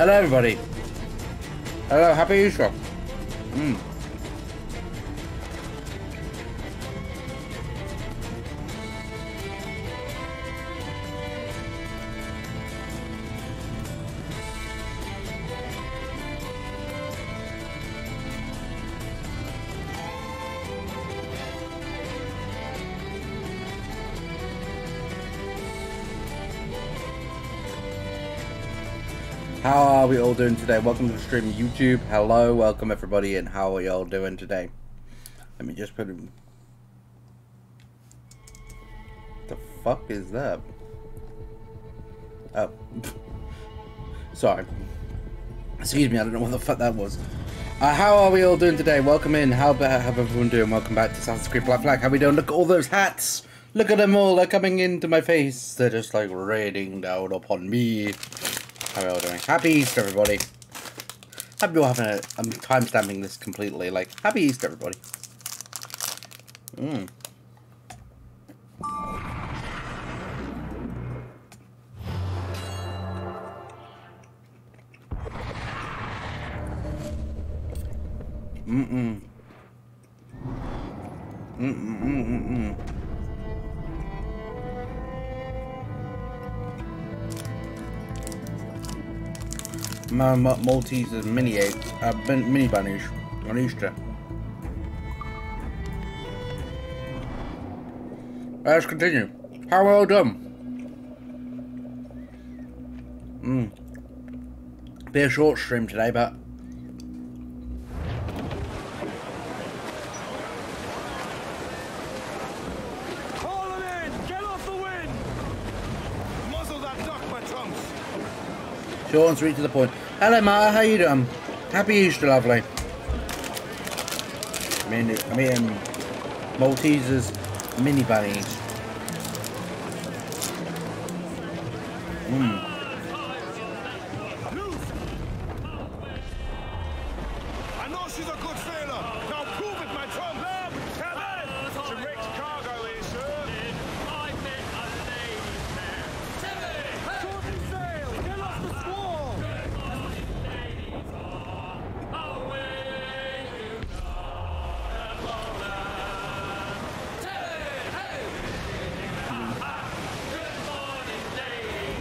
Hello, everybody. Hello, happy Easter. Mm. We all doing today? Welcome to the stream YouTube. Hello, welcome everybody, and how are y'all doing today? Let me just put in. The fuck is that? Oh. Sorry. Excuse me, I don't know what the fuck that was. Uh, how are we all doing today? Welcome in. How about how everyone doing? Welcome back to Assassin's Creed Black Flag. How we doing? Look at all those hats. Look at them all. They're coming into my face. They're just like raining down upon me. How are we all doing? Happy Easter, everybody. Happy you're having a... I'm timestamping this completely. Like, Happy Easter, everybody. Mmm. Mm-mm. Mm-mm-mm-mm-mm. My Maltese mini eggs, uh, mini bunnies on Easter. Let's continue. How well done? Mm. Be a short stream today, but Short and sweet to the point. Hello, Marta. How you doing? Happy Easter, lovely. I mean, I mean, Maltesers, mini bunnies. Mmm.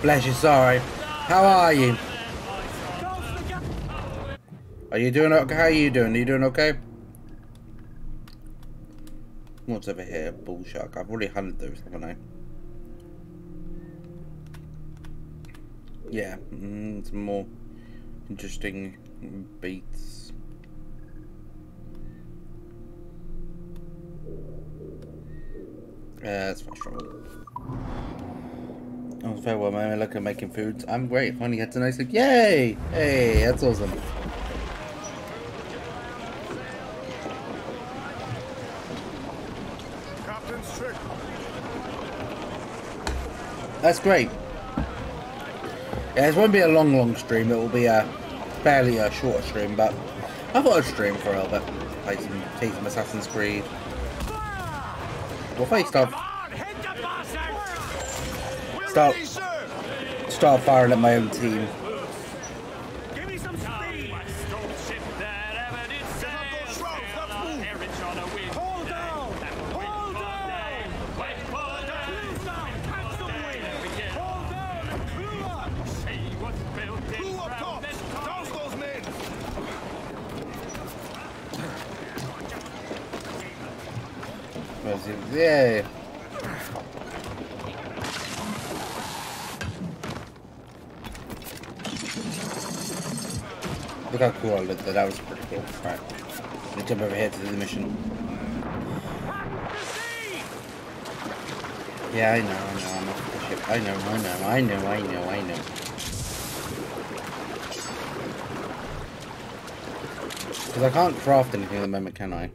You, sorry. How are you? Are you doing okay? How are you doing? Are you doing okay? What's over here? Bull shark. I've already hunted those, haven't I? Yeah, mm, some more interesting beats. Yeah, that's frustrating. Oh, very well, man. I look at making foods. I'm great. Finally got a nice look. Yay! Hey, that's awesome. That's great. Yeah, this won't be a long, long stream. It will be a fairly a short stream, but I thought I'd stream for a little bit. Play some, play some Assassin's Creed. Well, face off. Start, start firing at my own team. I know, I know, I know, I know, I know. Because I can't craft anything at the moment, can I?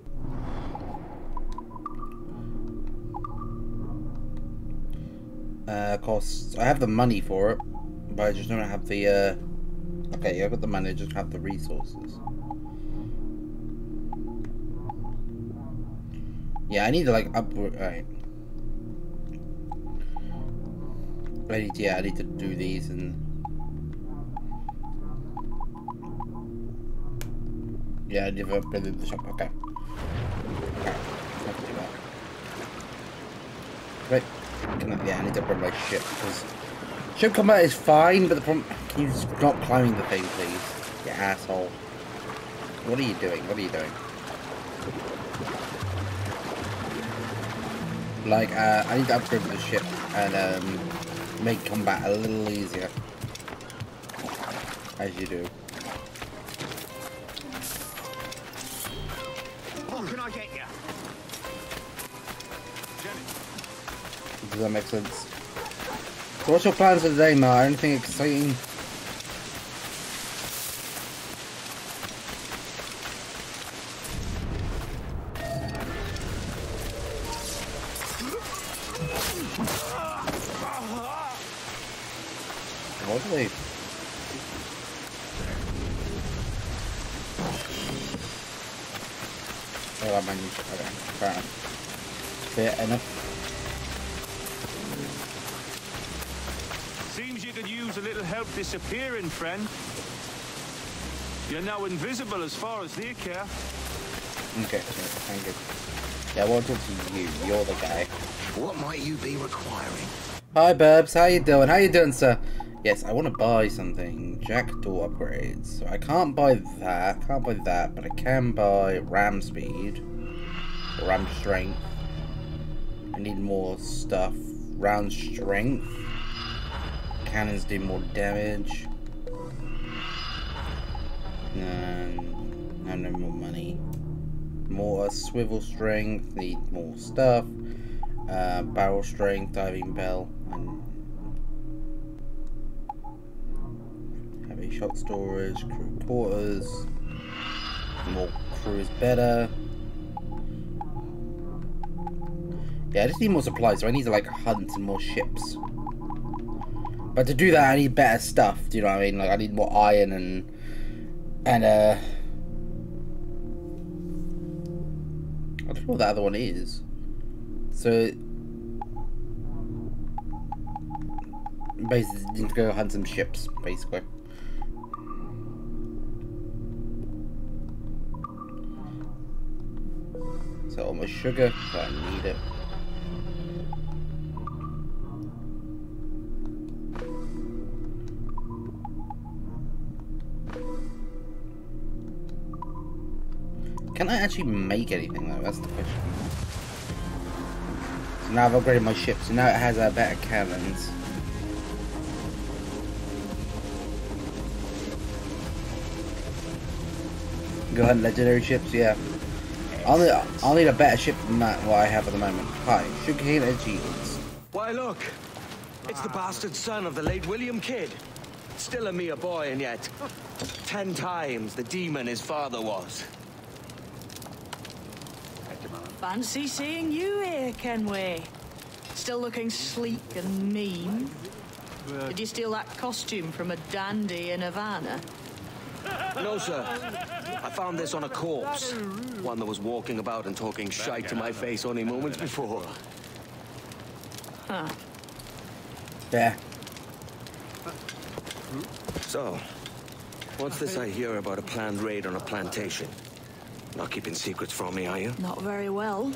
Uh, costs. I have the money for it, but I just don't have the, uh... Okay, I've got the money, I just have the resources. Yeah, I need to, like, upgrade... Alright. I need to, yeah, I need to do these and... Yeah, you've upgraded the shop. Okay. I. Right. Can I, yeah, I need to upgrade my ship because ship combat is fine, but the problem can you stop climbing the thing, please? You asshole. What are you doing? What are you doing? Like, uh, I need to upgrade the ship and um, make combat a little easier. As you do. What can I get you? Does that make sense? So what's your plans for today, Ma? Anything exciting? Lovely. Oh, I managed. Okay, fair enough. Fair enough. Seems you could use a little help disappearing, friend. You're now invisible as far as they care. Okay, thank you. Yeah, I want to talk to you. You're the guy. What might you be requiring? Hi, Burbs. How you doing? How you doing, sir? Yes, I want to buy something. Jackdaw upgrades. So I can't buy that. Can't buy that, but I can buy ram speed. Or ram strength. I need more stuff. Round strength. Cannons do more damage. And I have no more money. More swivel strength. Need more stuff. Uh, barrel strength, diving bell, and shot storage, crew quarters. More crew is better. Yeah, I just need more supplies, so I need to like hunt more ships. But to do that, I need better stuff. Do you know what I mean? Like I need more iron and and uh. I don't know what the other one is. So basically need to go hunt some ships, basically. So all my sugar, so I need it. Can I actually make anything though? That's the question. So now I've upgraded my ship, so now it has uh, better cannons. Go ahead, legendary ships, yeah. I'll need, I'll need a better ship than that what I have at the moment. Hi, sugarcane and yields. Why, look. It's the bastard son of the late William Kidd. Still a mere boy, and yet ten times the demon his father was. Fancy seeing you here, Kenway. Still looking sleek and mean. Did you steal that costume from a dandy in Havana? No, sir. I found this on a corpse. One that was walking about and talking shite to my face only moments before. Huh. Yeah. So, what's this I hear about a planned raid on a plantation? Not keeping secrets from me, are you? Not very well.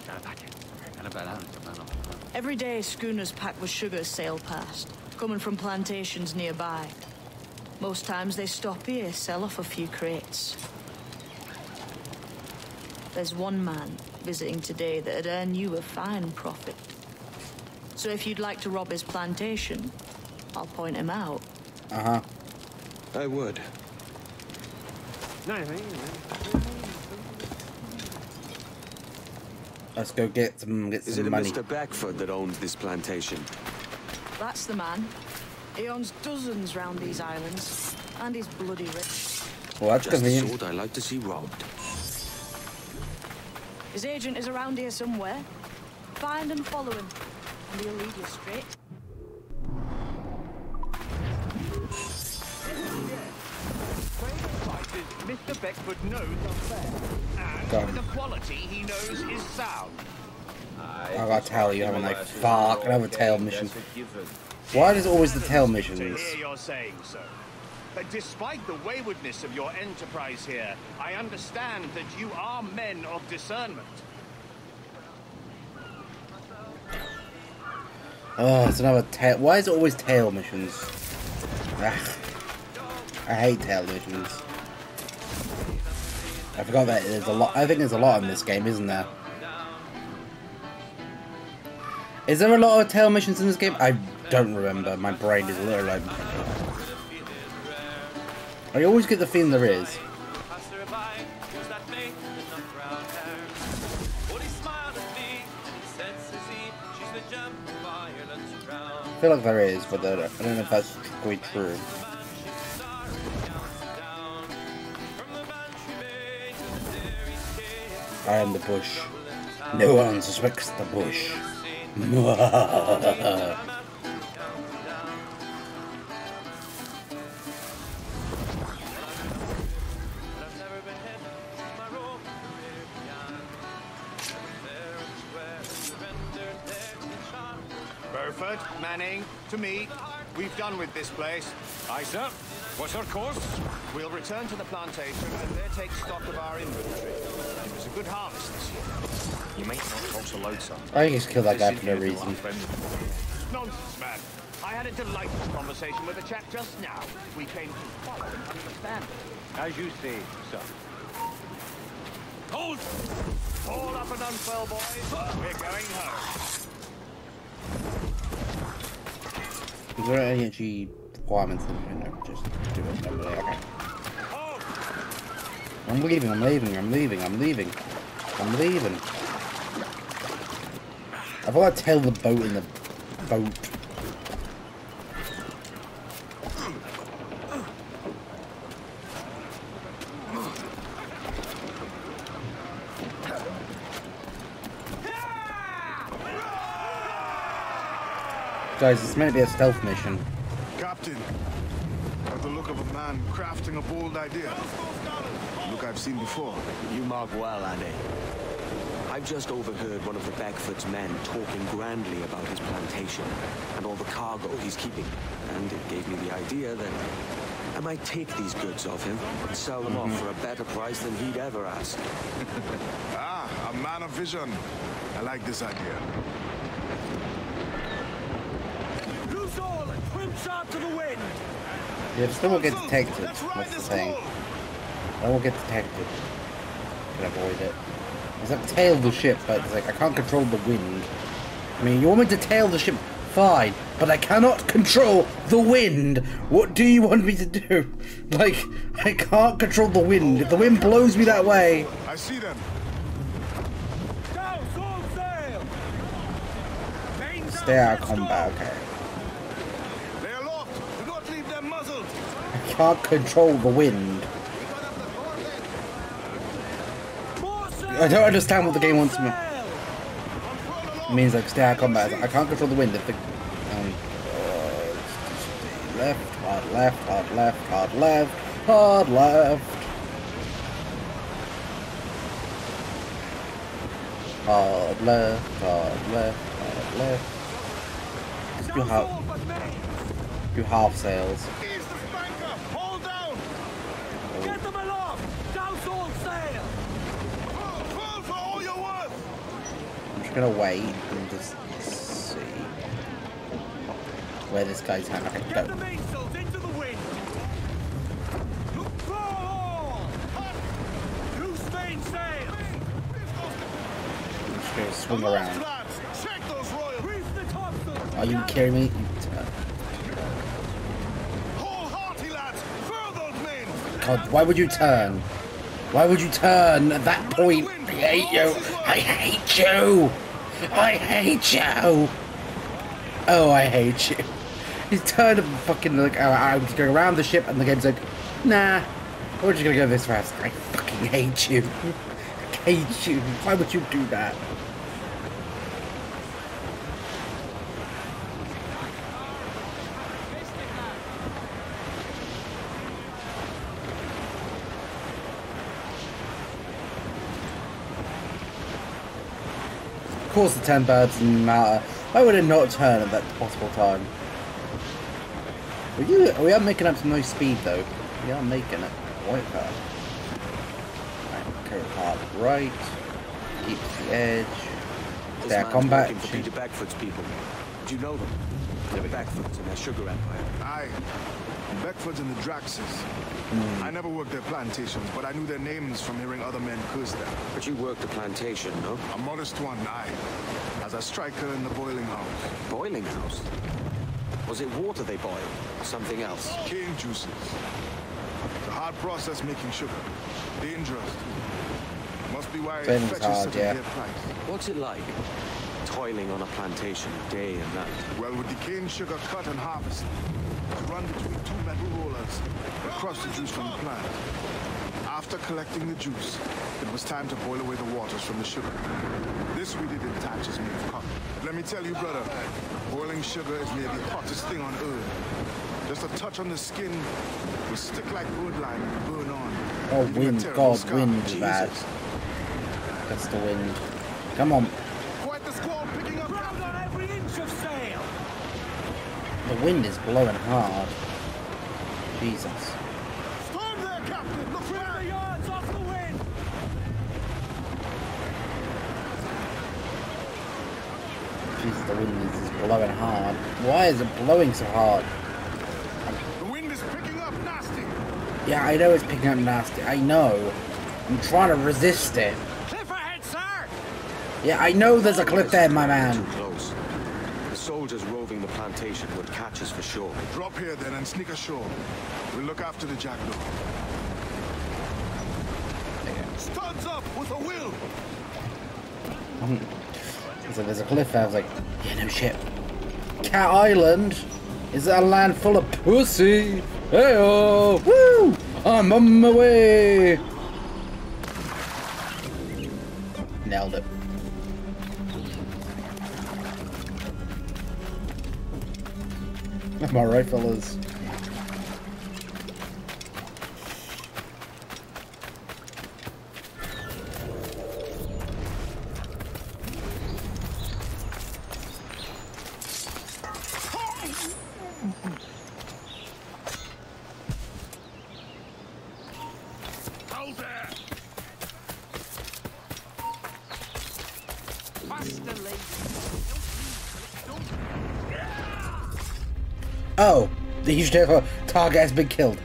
Every day, schooners packed with sugar sail past, coming from plantations nearby. Most times they stop here, sell off a few crates. There's one man visiting today that'd earn you a fine profit. So if you'd like to rob his plantation, I'll point him out. Uh huh. I would. Let's go get some get Is some it a money. Mr. Beckford that owns this plantation? That's the man. He owns dozens round these islands, and he's bloody rich. Well, that's Just the convenient. sort I like to see robbed. His agent is around here somewhere. Find and follow him, and he'll lead you straight. Mr. Beckford knows unfair. And Done. with the quality he knows is sound. I gotta tell you, haven't I? Fuck, another tail mission. Why does always the tail To missions? But despite the waywardness of your enterprise here, I understand that you are men of discernment. Oh, it's another tail. Why is it always tail missions? Ugh. I hate tail missions. I forgot that there's a lot. I think there's a lot in this game, isn't there? Is there a lot of tail missions in this game? I don't remember. My brain is literally. I always get the feeling there is. I feel like there is, but I don't know if that's quite true. I am the bush. No one suspects the bush. Burford, Manning, to me, we've done with this place. Aye, sir. What's our course? We'll return to the plantation and there take stock of our inventory. It was a good harvest this year. You might not talk so loud, sir. I think he's killed that guy for no reason. Nonsense, man. I had a delightful conversation with a chap just now. We came to follow and understand. As you say, sir. Hold! All up and unfurl, boys. We're going home. Is there any requirements in there? No, just do it normally. Okay. I'm leaving, I'm leaving, I'm leaving, I'm leaving. I'm leaving. I've got to tail the boat in the boat. Guys, it's meant to be a stealth mission. Captain, have the look of a man crafting a bold idea. Look I've seen before. You mark well, Annie. I've just overheard one of the Beckford's men talking grandly about his plantation and all the cargo he's keeping. And it gave me the idea that I might take these goods off him and sell them off for a better price than he'd ever ask. Ah, a man of vision. I like this idea. To the wind! Yeah, it still won't get detected. That's the thing. I won't get detected. Can avoid it. It's like tail the ship, but it's like I can't control the wind. I mean, you want me to tail the ship? Fine, but I cannot control the wind. What do you want me to do? Like, I can't control the wind. If the wind blows me that way, I see them. Down, all sail! stay out of combat. Okay. They are aloft. Do not leave them muzzled. I can't control the wind. I don't understand what the game wants me. It means like stay out combat. I can't control the wind. If the um, left, hard left, hard left, hard left, hard left. Hard left, hard left, hard left. Do half, do half sails. Ease the spanker. Hold down. Get them aloft! Douse all sail! Pull, pull for all you're worth. I'm just gonna wait and just see where this guy's hand. Okay, Get the into the wind! Look all! Loose mainsails! I'm just gonna swing around. lads. Check those royal. Reef the topsails! Are you kidding me? Hold hearty, lads. Furl those men. God, why would you turn? Why would you turn at that point? I hate you. I hate you. I hate you. Oh, I hate you. He's turned fucking like uh, I'm going around the ship, and the game's like, nah, we're just gonna go this fast. I fucking hate you. I hate you. Why would you do that? Course, the ten birds didn't matter. Why would it not turn at that possible time? We, do, we are making up some nice speed though. We are making it quite fast. Right, curve hard right. Keeps the edge. This Their man's combat. working for Peter Beckford's people. Do you know them? The Beckfords and their sugar empire. Aye. Beckfords and the Draxes. Hmm. I never worked their plantations, but I knew their names from hearing other men curse them. But you worked the plantation, no? A modest one, aye. As a striker in the boiling house. Boiling house. Was it water they boiled? Or something else? Cane juices. It's a hard process making sugar. Dangerous. Must be why it fetches such yeah. a dear price. What's it like? Toiling on a plantation day and night. Well, with the cane sugar cut and harvested, run between two metal rollers the juice from the plant. After collecting the juice, it was time to boil away the waters from the sugar. This we did in taches made of cotton. Let me tell you, brother, boiling sugar is near the hottest thing on earth. Just a touch on the skin will stick like wood lime and burn on. Oh, leaving wind. God, scar. wind is bad. Jesus. That's the wind. Come on. Quite the squall picking up. Ground on every inch of sail! The wind is blowing hard. Jesus. Storm there, Captain! Look Trim the yards off the wind! Jesus, the wind is blowing hard. Why is it blowing so hard? The wind is picking up nasty. Yeah, I know it's picking up nasty. I know. I'm trying to resist it. Cliff ahead, sir! Yeah, I know there's a cliff there, my Too man. Close. The roving the plantation would catch us for sure. Drop here then and sneak ashore. We'll look after the jackdaw. Studs up with a will! Hmm. So there's a cliff there. I was like, yeah, no shit. Cat Island? Is that a land full of pussy? Hey oh, woo! I'm on my way. Nailed it. Am I right, fellas? Huge target has been killed.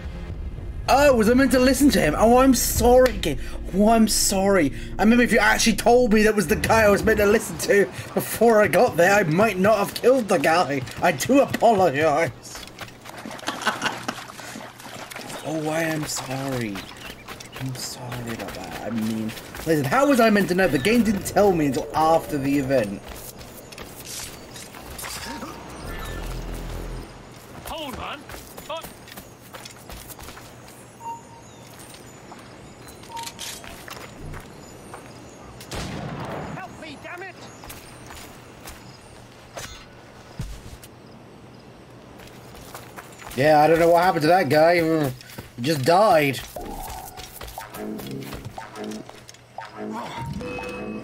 Oh, was I meant to listen to him? Oh, I'm sorry, kid. Oh, I'm sorry. I remember if you actually told me that was the guy I was meant to listen to before I got there, I might not have killed the guy. I do apologize. oh, I am sorry. I'm sorry about that. I mean, listen, how was I meant to know? The game didn't tell me until after the event. Yeah, I don't know what happened to that guy. He just died.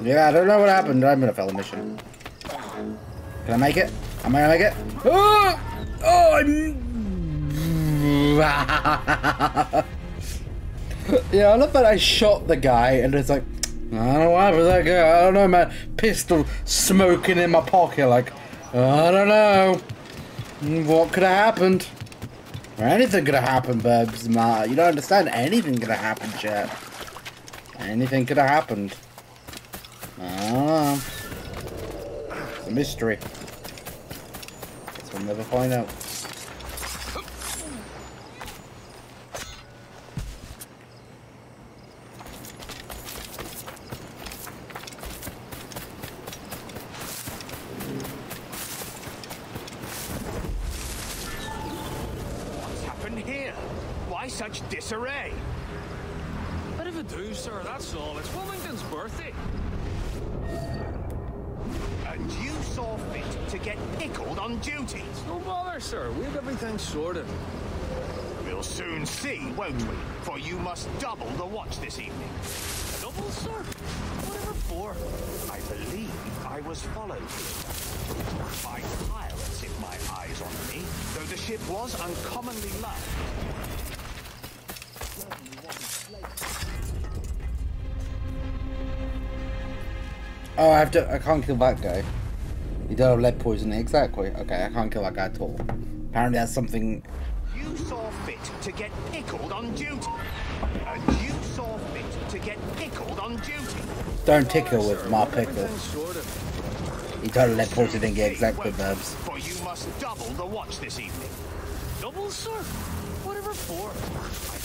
Yeah, I don't know what happened. I'm gonna fail a mission. Can I make it? Am I gonna make it? Oh, oh I'm... yeah, I love that I shot the guy and it's like, I don't know what happened to that guy. I don't know, man. Pistol smoking in my pocket, like, I don't know. What could have happened? Or anything could have happened, Burbs. Ma. You don't understand. Anything could have happened, chat. Anything could have happened. Ah. It's a mystery. We'll never find out. I was followed here. By pirates, if my eyes on me, though the ship was uncommonly large. Oh, I have to. I can't kill that guy. He does have lead poisoning. Exactly. Okay, I can't kill that guy at all. Apparently, that's something. You saw fit to get pickled on duty. And you saw fit to get pickled on duty. Don't tickle with my pickle. He told lead poisoning. Yeah, exactly, Burbs. For you must double the watch this evening. Double, sir? Whatever for?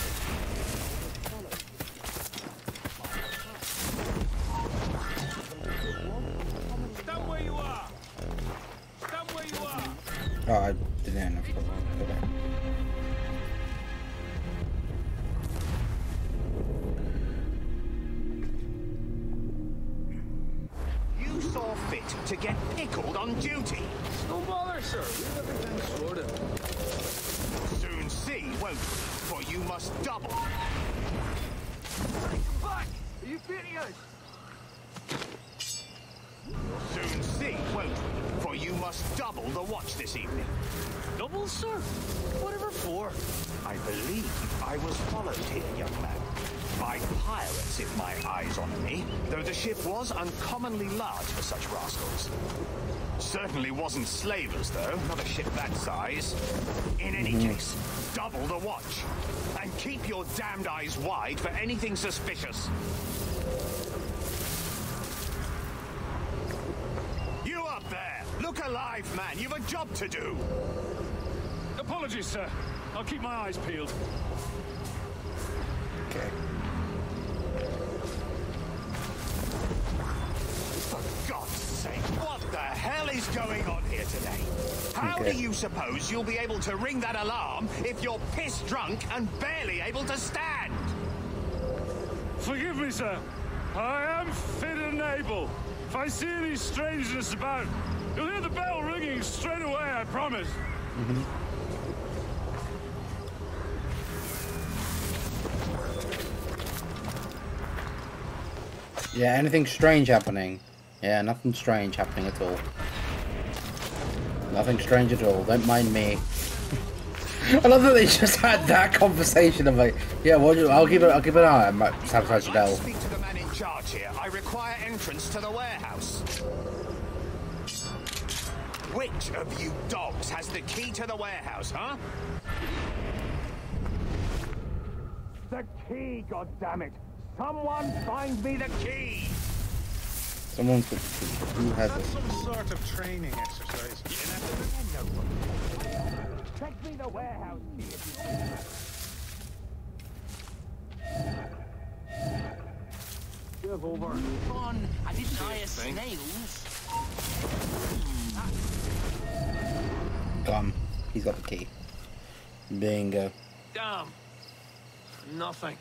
Wasn't slavers, though, not a ship that size. In any mm-hmm. case, double the watch. And keep your damned eyes wide for anything suspicious. You up there! Look alive, man! You've a job to do! Apologies, sir. I'll keep my eyes peeled. Suppose you'll be able to ring that alarm if you're piss drunk and barely able to stand? Forgive me, sir. I am fit and able. If I see any strangeness about, you'll hear the bell ringing straight away, I promise. Yeah, anything strange happening? Yeah, nothing strange happening at all. Nothing strange at all. Don't mind me. I love that they just had that conversation of like, yeah, well, I'll keep it. I'll keep an eye on my sabotage I'd Dell. like to speak to the man in charge here. I require entrance to the warehouse. Which of you dogs has the key to the warehouse, huh? The key, goddammit! Someone find me the key! Someone's who has it? Some sort of training exercise. Take me the warehouse key if you Give over. on. I didn't hire snails. Gone. He's got the key. Bingo. Damn. Nothing.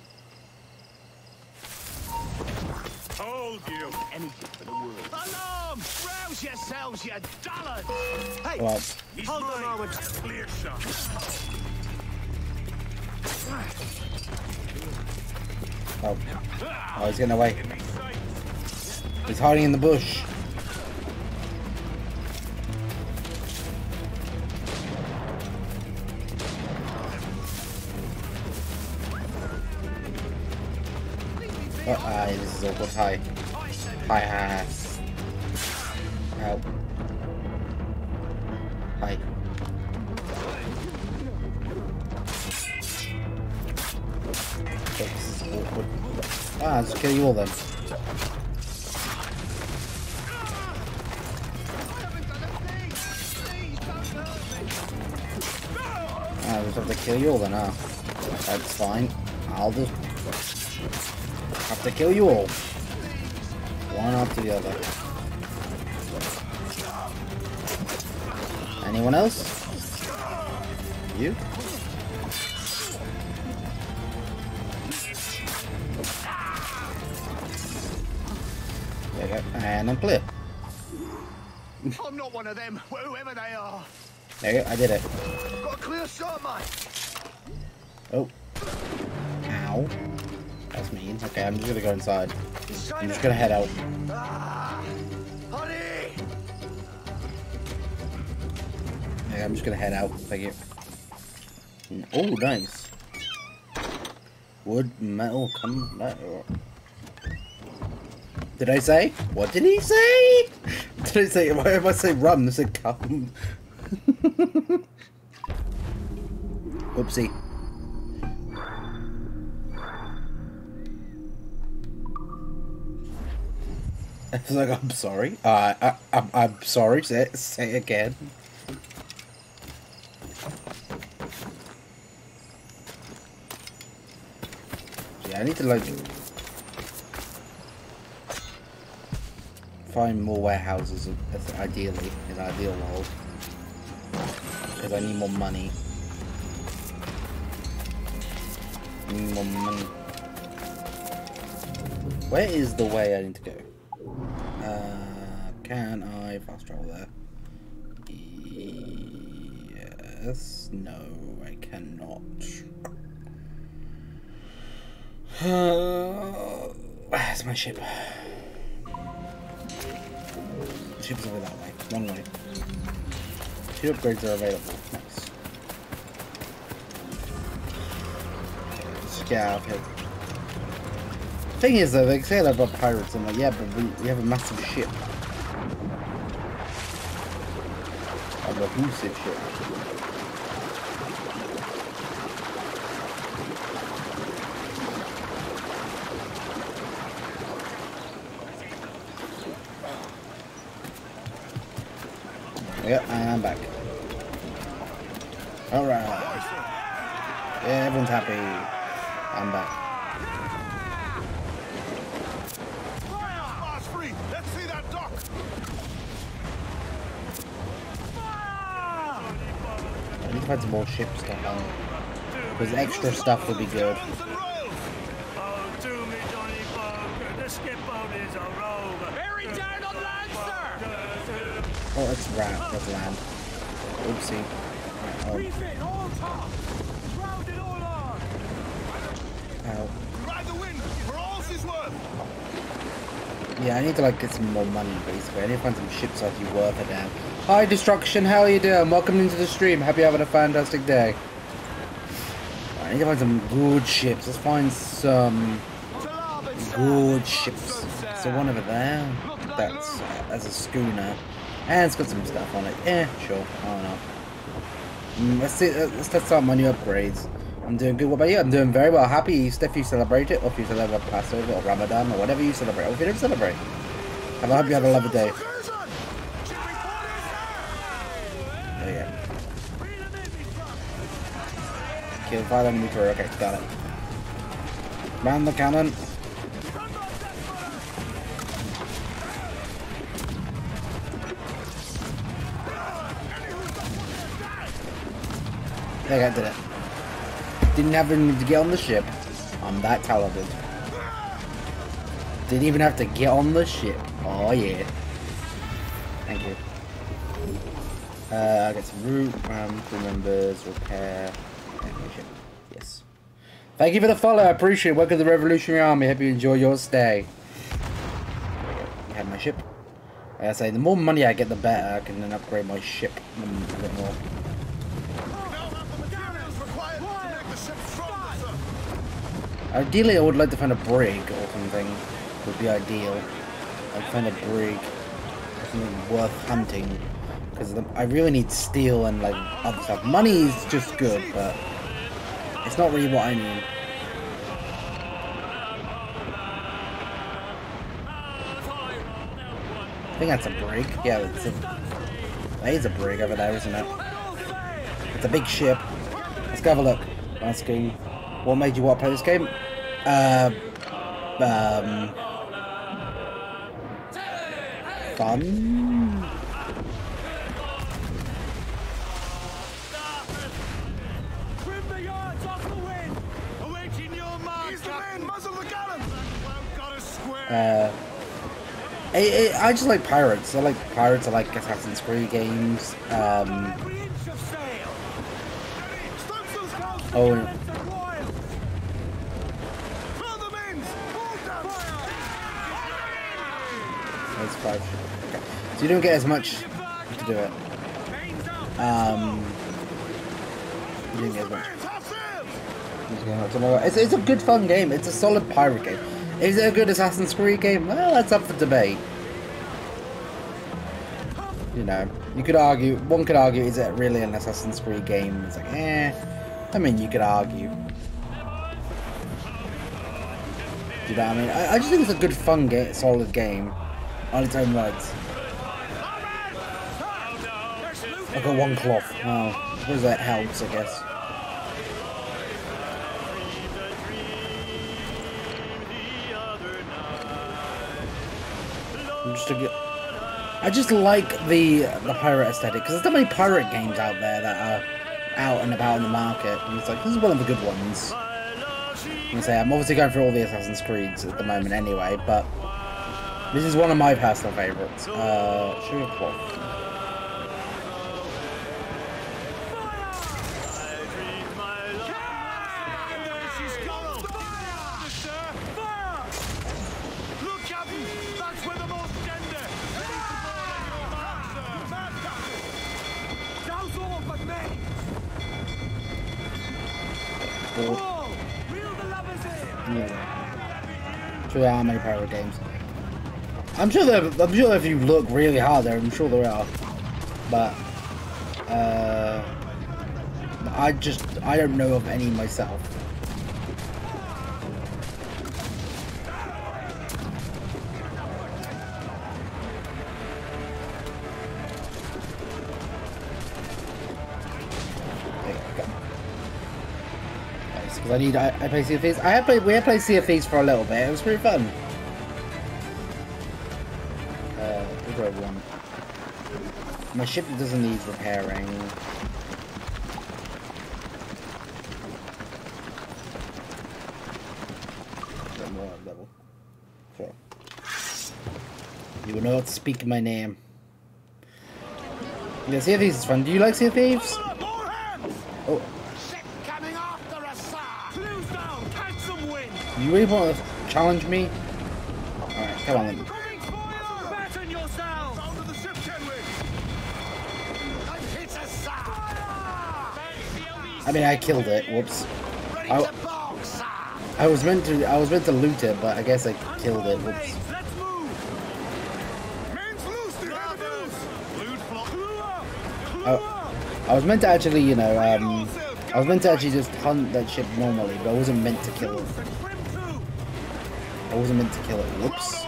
Hold you. Anything for the world. Alarm! Rouse yourselves, you dullards! Hey, Well, hold on a moment. Clear shot. oh, oh, he's getting away. He's hiding in the bush. Oh, ah, this is awkward. Hi. Hi, hi, hi. Help. Hi. Okay, this is awkward. Ah, let's kill you all then. Ah, I just have to kill you all then, ah. That's fine. I'll just to kill you all. One after the other. Anyone else? You? There you go. And I'm clear. I'm not one of them, whoever they are. There you go. I did it. Got a clear shot, mate. Oh. Ow. That's mean. Okay, I'm just gonna go inside. I'm just gonna head out. Yeah, I'm just gonna head out. Thank you. Oh, nice. Wood, metal, come metal. Did I say? What did he say? Did I say? Why did I say rum? I said come. Oopsie. I was like, I'm sorry. Uh, I, I'm, I'm sorry. Say say again. Yeah, I need to like find more warehouses. Ideally, in an ideal world, because I need more money. I need more money. Where is the way I need to go? Uh, can I fast travel there? Yes. No, I cannot. Where's my ship? Ship's over that way. One way. Two upgrades are available. Nice. Let's get out of here. Thing is though, they say that about pirates, I'm like, yeah, but we, we have a massive ship. Massive ship. Yep, I'm back. Alright. Yeah, everyone's happy. I'm back. Mars free! Let's see that dock! I need to find some more ship stuff on. Because extra stuff would be good. Oh, it's me, Johnny Poker. The skip boat is a rover. Bearing down on land! Oh, that's land. Oopsie. Oh, Refit all tops. Rounded all on. ow. Ride the wind for all she's worth! Yeah, I need to like get some more money basically. I need to find some ships that actually worth a damn. Hi Destruction, how are you doing? Welcome into the stream. Hope you're having a fantastic day. I need to find some good ships. Let's find some good ships. So one over there. That's uh, as a schooner. And it's got some stuff on it. Eh, sure. I don't know. Let's see. uh, Let's let's start my new upgrades. I'm doing good. What about you? I'm doing very well. Happy Easter if you celebrate it, or if you celebrate Passover or Ramadan or whatever you celebrate, or if you don't celebrate. And I hope you have a lovely day. Kill five enemy crew. Okay, got it. Man the cannon. There, I did it. Didn't have to get on the ship. I'm that talented. Didn't even have to get on the ship. Oh yeah. Thank you. Uh, I get some root, um, members, repair. Thank you for the follow. I appreciate it. Welcome to the Revolutionary Army. Hope you enjoy your stay. You have my ship. Like I say, the more money I get, the better. I can then upgrade my ship a bit more. Ideally, I would like to find a brig or something. Would be ideal. I'd find a brig. Something worth hunting. Because I really need steel and like other stuff. Money is just good, but it's not really what I mean. I think that's a brig. Yeah, that's a, that is a brig over there, isn't it? It's a big ship. Let's go have a look. Asking, what made you want to play this game? Uh, um, fun. Trim the yards off the wind. Awaiting your mark, He's the man! Captain. Muzzle the gallon! Well, got us square. Uh, I, I, I just like pirates. I like pirates. I like Assassin's Creed games. Um, Every inch of sail. Stunsails close! oh, Left and wild. Throw the mains! Move them! that's five. Okay. So you don't get as much to do it. Um, You didn't get as much. It's, it's a good fun game. It's a solid pirate game. Is it a good Assassin's Creed game? Well, that's up for debate. You know, you could argue, one could argue, is it really an Assassin's Creed game? It's like, eh. I mean, you could argue. Do you know what I mean? I, I just think it's a good, fun, game, solid game on its own rights. I've got one cloth. Oh, I that helps, I guess. Just a good. I just like the the pirate aesthetic because there's not many pirate games out there that are out and about in the market. And it's like this is one of the good ones. I say I'm obviously going through all the Assassin's Creeds at the moment anyway, but this is one of my personal favourites. Uh, there are many pirate games. I'm sure there. I'm sure if you look really hard there, I'm sure there are. But uh, I just I don't know of any myself. I need I, I play Sea of Thieves. I have played we have played Sea of Thieves for a little bit. It was pretty fun. Uh, we'll go one. My ship doesn't need repairing. More level. Sure. You will not speak my name. Yeah, Sea of Thieves is fun. Do you like Sea of Thieves? Oh. You want to challenge me? Alright, come on. I mean, I killed it. Whoops. I, I was meant to. I was meant to loot it, but I guess I killed it. Whoops. I, I was meant to actually, you know, um, I was meant to actually just hunt that ship normally, but I wasn't meant to kill it. I wasn't meant to kill it. Whoops.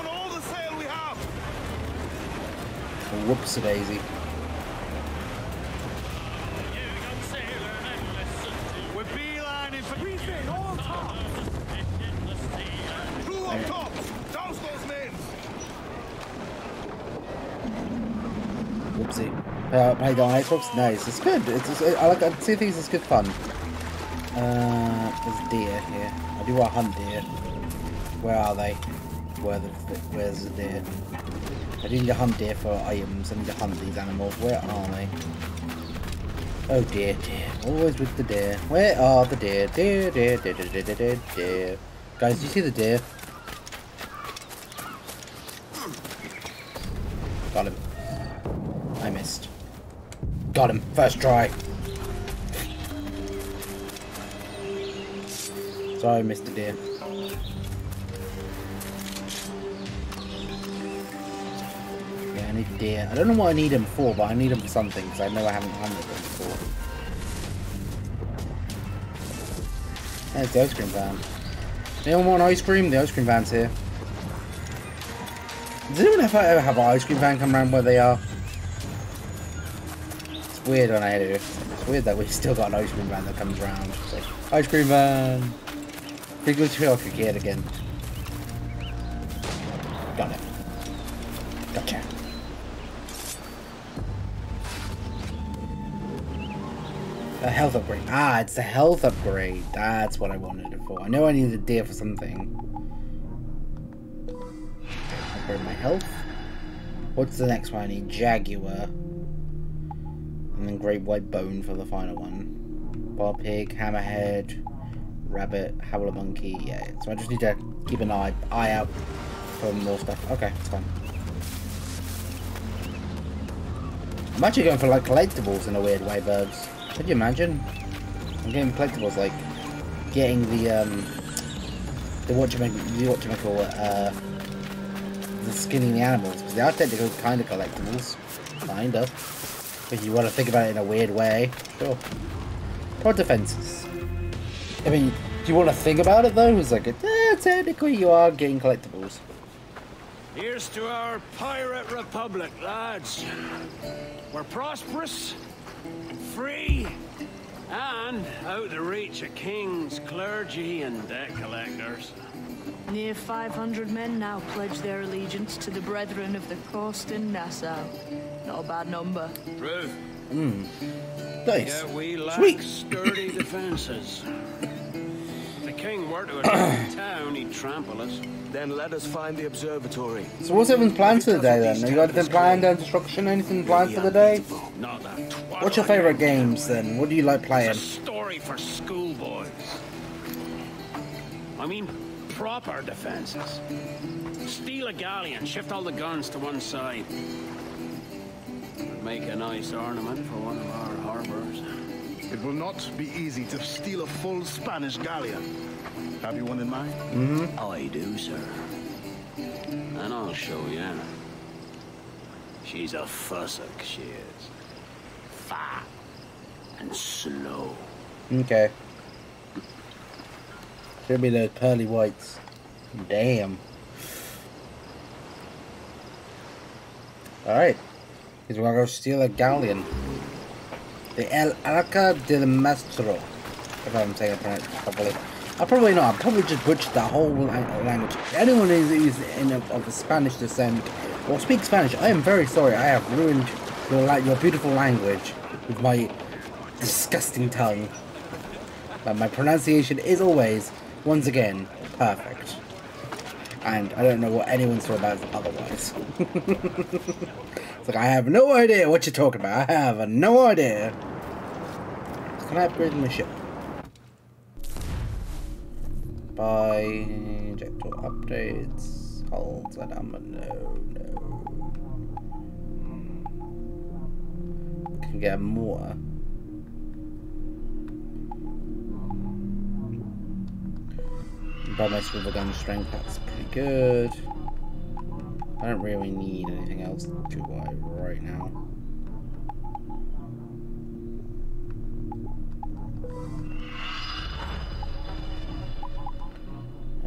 Whoops daisy. Uh, played on Xbox? Nice. It's good. It's, it's, I like. I see things. It's good fun. Uh, there's deer here. I do want to hunt deer. Where are they? Where the where's the deer? I need to hunt deer for items. I need to hunt these animals. Where are they? Oh dear, deer. Always with the deer. Where are the deer? Deer, deer, deer, deer, deer, deer, deer. Guys, do you see the deer? Got him. I missed. Got him. First try. Sorry, Mr. Deer. Yeah, I don't know what I need him for, but I need him for something, because I know I haven't hunted them before. There's the ice cream van. Anyone want ice cream? The ice cream van's here. Does anyone ever, ever have an ice cream van come around where they are? It's weird when I do. It's weird that we've still got an ice cream van that comes around. Ice cream van! Think let's feel like a kid again. A health upgrade. Ah, it's the health upgrade. That's what I wanted it for. I know I needed a deer for something. Upgrade my health. What's the next one? I need Jaguar. And then Great White Bone for the final one. Bar Pig, Hammerhead, Rabbit, Howler Monkey. Yeah, so I just need to keep an eye eye out for more stuff. Okay, it's fine. I'm actually going for like collectibles in a weird way, Burbs. Could you imagine? I'm getting collectibles like getting the um the what you the what you call it, uh the skinning the animals because they are technically kind of collectibles, kind of. If you want to think about it in a weird way, sure. Or defenses. I mean, do you want to think about it though? It's like, eh, technically you are getting collectibles. Here's to our pirate republic, lads. We're prosperous, free, and out of reach of kings, clergy, and debt collectors. Near 500 men now pledge their allegiance to the Brethren of the Coast in Nassau. Not a bad number. True. Hmm. Nice. Yet we lack Sweet. sturdy defenses. If the king were to attack the town, he'd trample us. Then let us find the observatory. So what's everyone's plans for the day then? Have you got anything planned on destruction? Anything planned for the day? Not that twat. What's your favourite games then? What do you like It's a playing? story for schoolboys. I mean, proper defenses. Steal a galleon, shift all the guns to one side. Would make a nice ornament for one of our harbors. It will not be easy to steal a full Spanish galleon. Have you one in mind? Mm-hmm. Oh, I do, sir. And I'll show you. She's a fussock, she is. Fat and slow. Okay. Should be those pearly whites. Damn. Alright. He's gonna go steal a galleon. The El Arca del Mastro. If I'm saying it pronounced properly. I probably not. I probably just butchered that whole language. Anyone who is in a, of a Spanish descent or speaks Spanish, I am very sorry. I have ruined your your beautiful language with my disgusting tongue. But my pronunciation is always, once again, perfect. And I don't know what anyone saw about otherwise. it's like, I have no idea what you're talking about. I have no idea. Can I upgrade my ship? Buy injector updates. Holds and ammo. No, no. Can get more. Buy my swivel gun strength, that's pretty good. I don't really need anything else, do I, right now?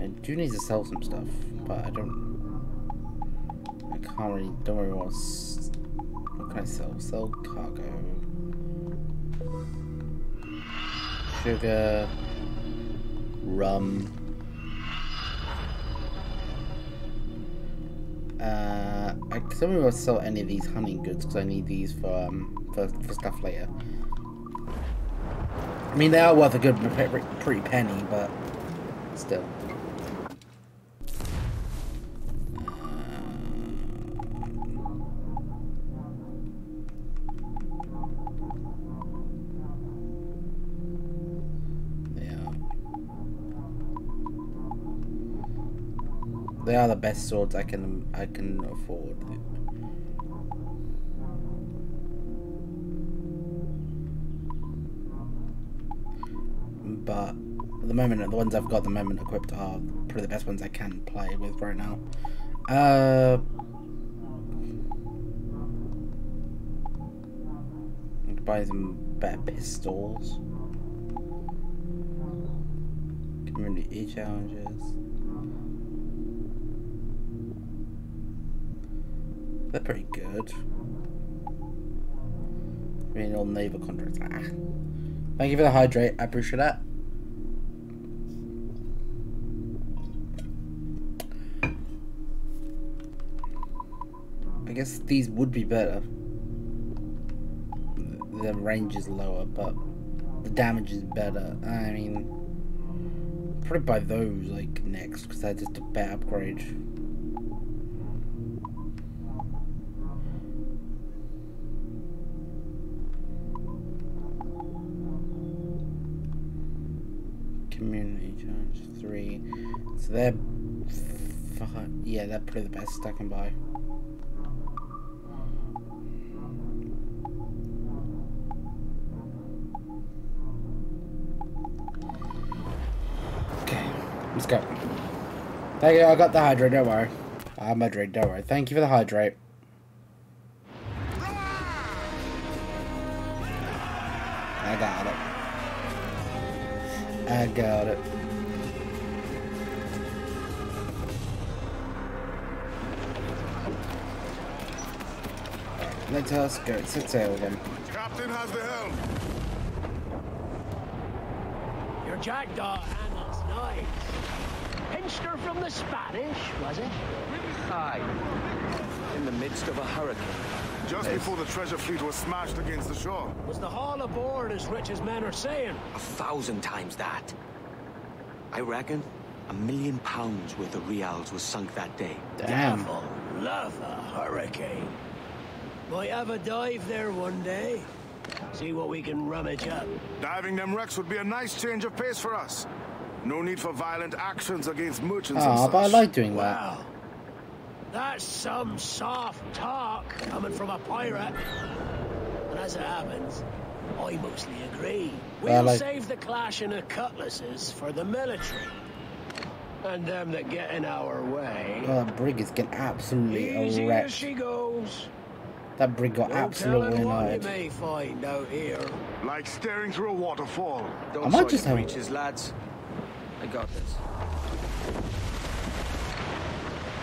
I do need to sell some stuff, but I don't. I can't really. Don't to. s- What can I sell? Sell cargo. Sugar. Rum. Uh, I don't really want to sell any of these hunting goods because I need these for um for, for stuff later. I mean, they are worth a good pretty penny, but still. They are the best swords I can I can afford. But at the moment, the ones I've got the moment equipped are probably the best ones I can play with right now. Uh, buy some better pistols. Community challenges. They're pretty good. I mean, all naval contracts. Ah. Thank you for the hydrate. I appreciate that. I guess these would be better. The range is lower, but the damage is better. I mean, probably buy those like next because they're just a better upgrade. community challenge three. So they're, yeah, they're probably the best I can buy. Okay, let's go. Thank you, I got the hydrate, don't worry. Ah, Madrid, don't worry. Thank you for the hydrate. I got it. I got it. Let us go set sail again. Captain has the helm. Your jackdaw handles nice. Pinched her from the Spanish, was it? Aye. In the midst of a hurricane. Just before the treasure fleet was smashed against the shore. Was the haul aboard as rich as men are saying? A thousand times that. I reckon a million pounds worth of reals was sunk that day. Damn. Devil love a hurricane. Might have a dive there one day. See what we can rummage up. Diving them wrecks would be a nice change of pace for us. No need for violent actions against merchants and Ah, such. but I like doing that. Wow. That's some soft talk coming from a pirate. And as it happens, I mostly agree. We'll Well, like- save the clashing of cutlasses for the military. And them that get in our way. Oh, that brig is getting absolutely Easy as wrecked. she goes. That brig got No absolutely telling what you may find out here. Like staring through a waterfall. Don't I might just your have- breeches, lads. I got this.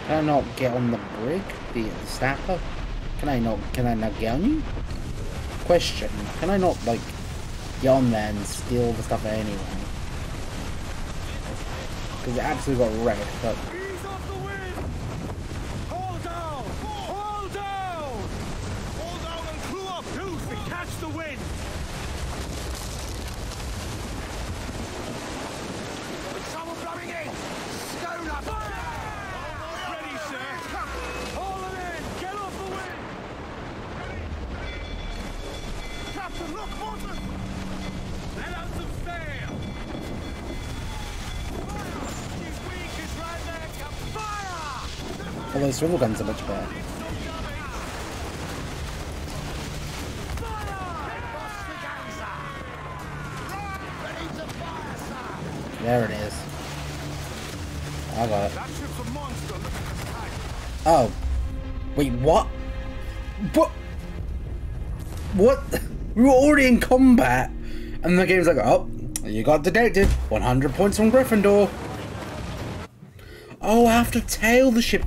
Can I not get on the brig? The, the snapper? Can I not can I not get on you? Question. Can I not like get on there and steal the stuff anyway? Because it absolutely got wrecked, but Ease off the wind! Hold down! Hold down! Hold down and crew up! Dude, we catch the wind! Someone blowing in! Stone up! Almost ready, sir! Haul it in! Get off the wind! Captain, look, Morton! Let out some sail! His weak is right there! Come fire! although swivel guns are much better. There it is. I got it. Oh. Wait, what? What? What? We were already in combat. And the game's like, oh, you got detected. 100 points from Gryffindor. Oh, I have to tail the ship.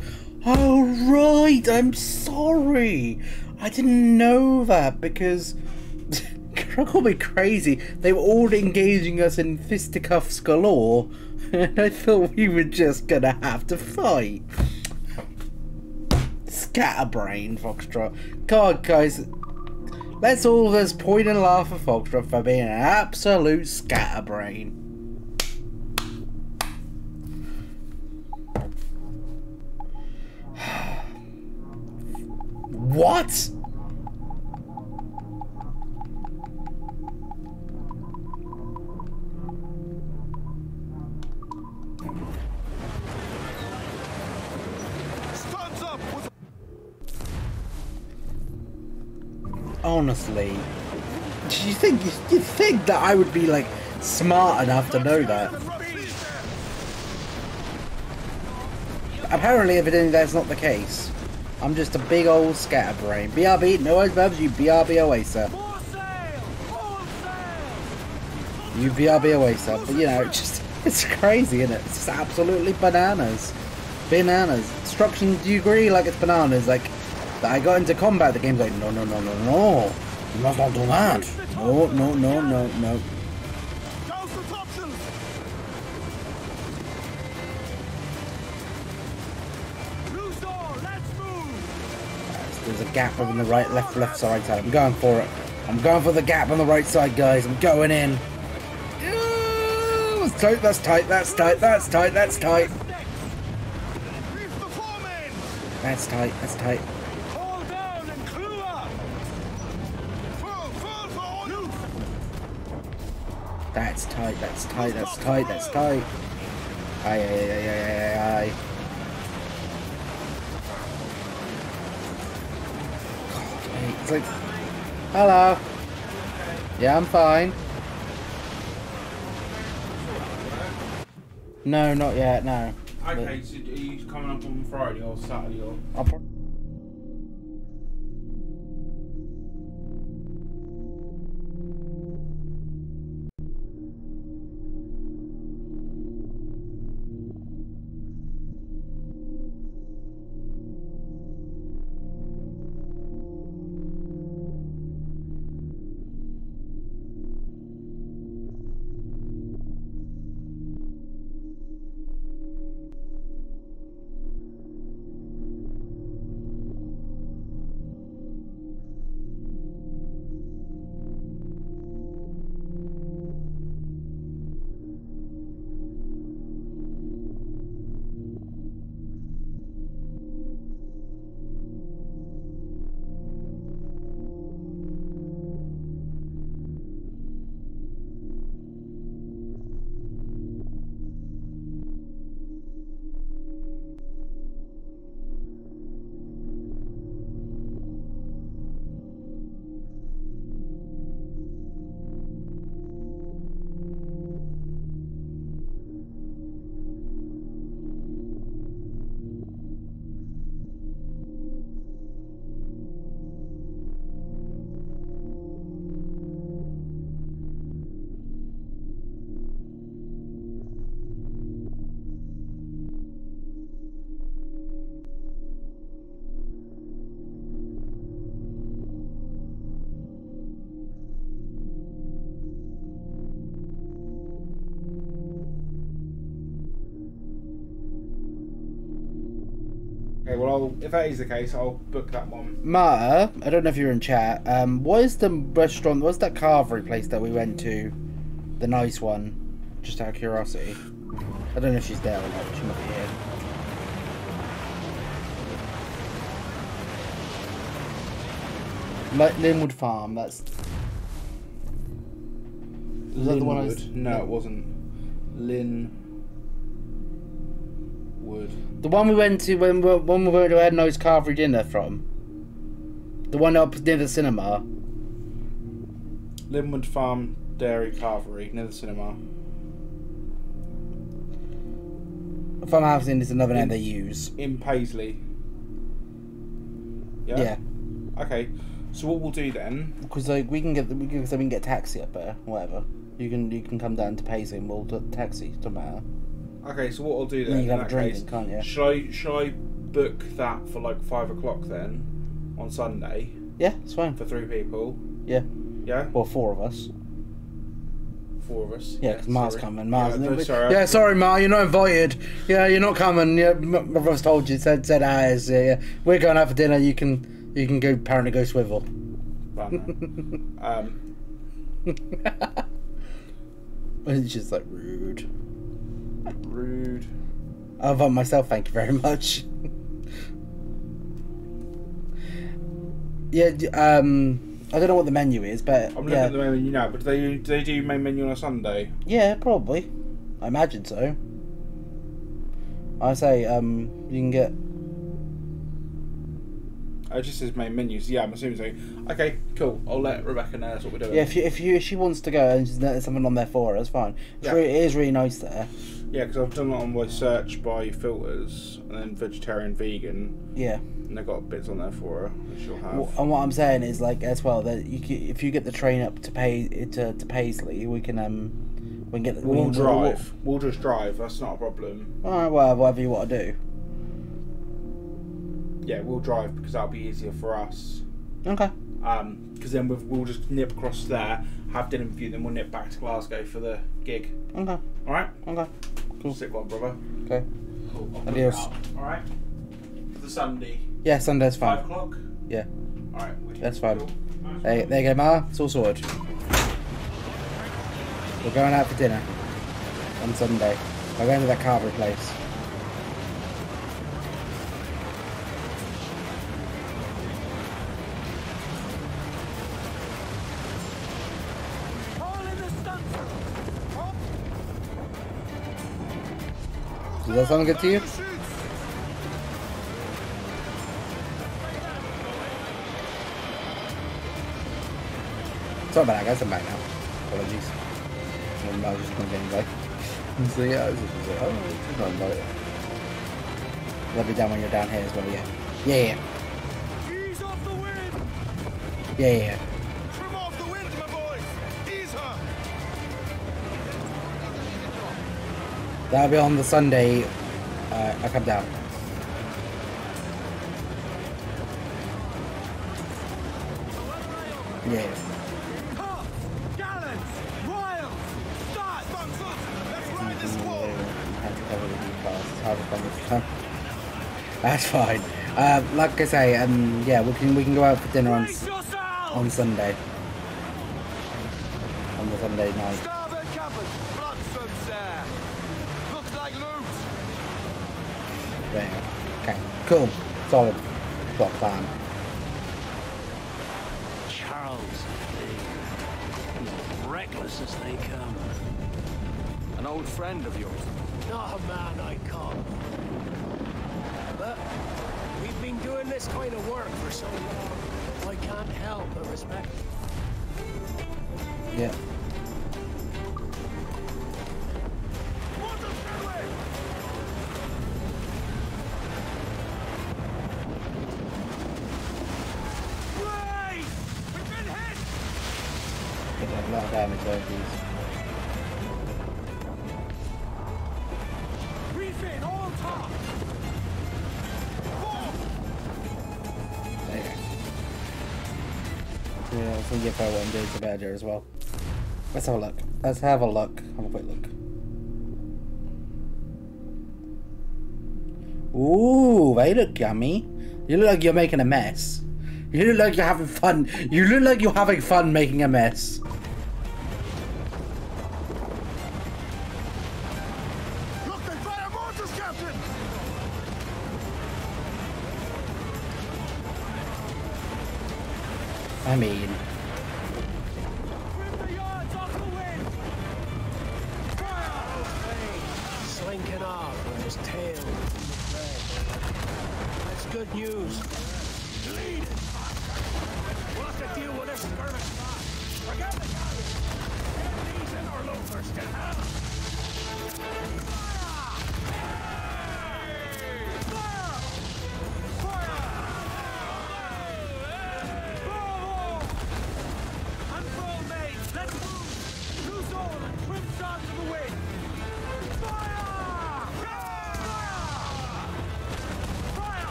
Oh, right. I'm sorry. I didn't know that because. Call me crazy. They were all engaging us in fisticuffs galore. And I thought we were just gonna have to fight. Scatterbrain, Foxtrot. God, guys, let's all just point and laugh at Foxtrot for being an absolute scatterbrain. What? Honestly, you think you think that I would be like smart enough to know that? Apparently, evidently, that's not the case. I'm just a big old scatterbrain. BRB, no one loves you. BRB away, sir. You BRB away, sir. But you know, it's just it's crazy, isn't it? It's just absolutely bananas. Bananas. You agree? Like it's bananas. Like I got into combat. The game's like, no, no, no, no, no. You must not do that. No, no, no, no, no. There's a gap on the right, left, left side side. I'm going for it. I'm going for the gap on the right side, guys. I'm going in. Ooh, That's tight, that's tight, that's tight, that's tight, that's tight. That's tight, that's tight. That's tight, that's tight, that's tight, that's tight. Aye, aye, aye, aye, aye, aye, it's like, hello. Yeah, I'm fine. No, not yet. No. Okay, so are you coming up on Friday or Saturday or? If that is the case, I'll book that one. Marta, I don't know if you're in chat. Um, what is the restaurant? What's that carvery place that we went to? The nice one. Just out of curiosity. I don't know if she's there or not. She might be here. Like Linwood Farm. That's. Was that the one I was- No, it wasn't. Lynn. The one we went to when we, when we went to had nice carvery dinner from. The one up near the cinema. Linwood Farm Dairy Carvery near the cinema. Farmhousing is another name they use. In Paisley. Yeah? Yeah. Okay. So what we'll do then? Because like we can get we can, so we can get a taxi up there, whatever. You can you can come down to Paisley and we'll do a taxi. Matter. Okay, so what I'll do Then then? you can in have a drink, case, can't you? Should I shall I book that for like five o'clock then on Sunday Yeah, it's fine. for three people? Yeah. Yeah, Well, four of us. four of us. Yeah, because Mar's sorry. coming. Mar's Yeah, no, sorry. yeah, sorry, Mar, you're not invited. Yeah, you're not coming. Yeah, my my brother's told you. Said said ours. Yeah, yeah. We're going out for dinner. You can you can go apparently go swivel. Um, It's just like rude. Rude. I'll vote myself. Thank you very much. yeah. Um. I don't know what the menu is, but I'm looking yeah, at the menu now, but do they do they do main menu on a Sunday? yeah, probably. I imagine so. I say, um, you can get Oh, it just says main menus. Yeah, I'm assuming so. Okay, cool. I'll let Rebecca know that's what we're doing. Yeah, if you, if you if she wants to go and there's something on there for her, that's fine. It's Yeah. really, it is really nice there. Yeah, because I've done it on my search by filters and then vegetarian, vegan, Yeah. and they've got bits on there for her that she'll have. Well, and what I'm saying is like as well that you c if you get the train up to pay to, to Paisley, we can um we can get the we'll we, drive. We'll just drive. That's not a problem. All right, well, whatever you want to do. Yeah, we'll drive because that'll be easier for us. Okay. Um, because then we'll, we'll just nip across there, have dinner with you, then we'll nip back to Glasgow for the gig. Okay. All right. Okay. Cool. Sick one, brother. Okay. Cool. I'll Adios. All right. For the Sunday. Yeah, Sunday's fine. Five o'clock. Yeah, All right. that's fine. Cool. Nice There, there you go, Ma. It's all sorted. We're going out for dinner on Sunday. We're going to that carvery place. That sound good to you? Sorry about that, guys. I'm back now. Apologies. I was just going to get anyway. So yeah, I was just like, oh, it's not about it. Let me down when you're down here as well, yeah. Yeah, yeah. Ease off the wind! Yeah, yeah, yeah. That'll be on the Sunday. Uh, I come down. Yeah. That's fine. Uh, like I say, um, yeah, we can we can go out for dinner on on Sunday. On the Sunday night. Starboard cabin! Bloodstone's there! Looks like loot! There. Okay. Cool. Solid. Got plan. Charles, Vane, reckless as they come. An old friend of yours. Not a man I call. But we've been doing this kind of work for so long, I can't help but respect. Yeah. Think if I want to do the badger as well. Let's have a look. Let's have a look. Have a quick look. Ooh, they look yummy. You look like you're making a mess. You look like you're having fun. You look like you're having fun making a mess.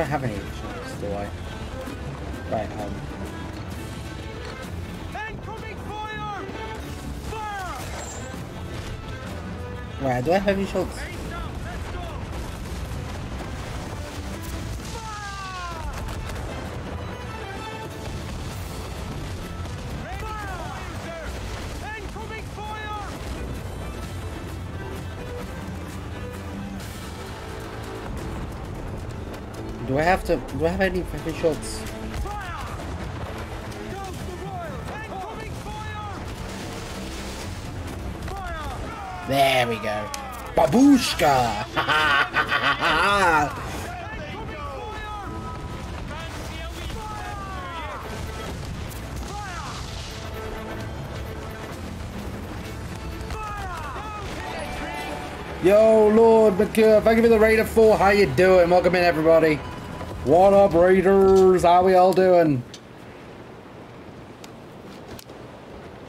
Don't have any shots, do I? Right, um, fire! Fire! right, do I have any shots? Do I have to, do I have any fucking shots? There we go. Babushka! Yo, Lord McCure, thank you for the Raider 4. How you doing? Welcome in, everybody. What up, Raiders? How we all doing?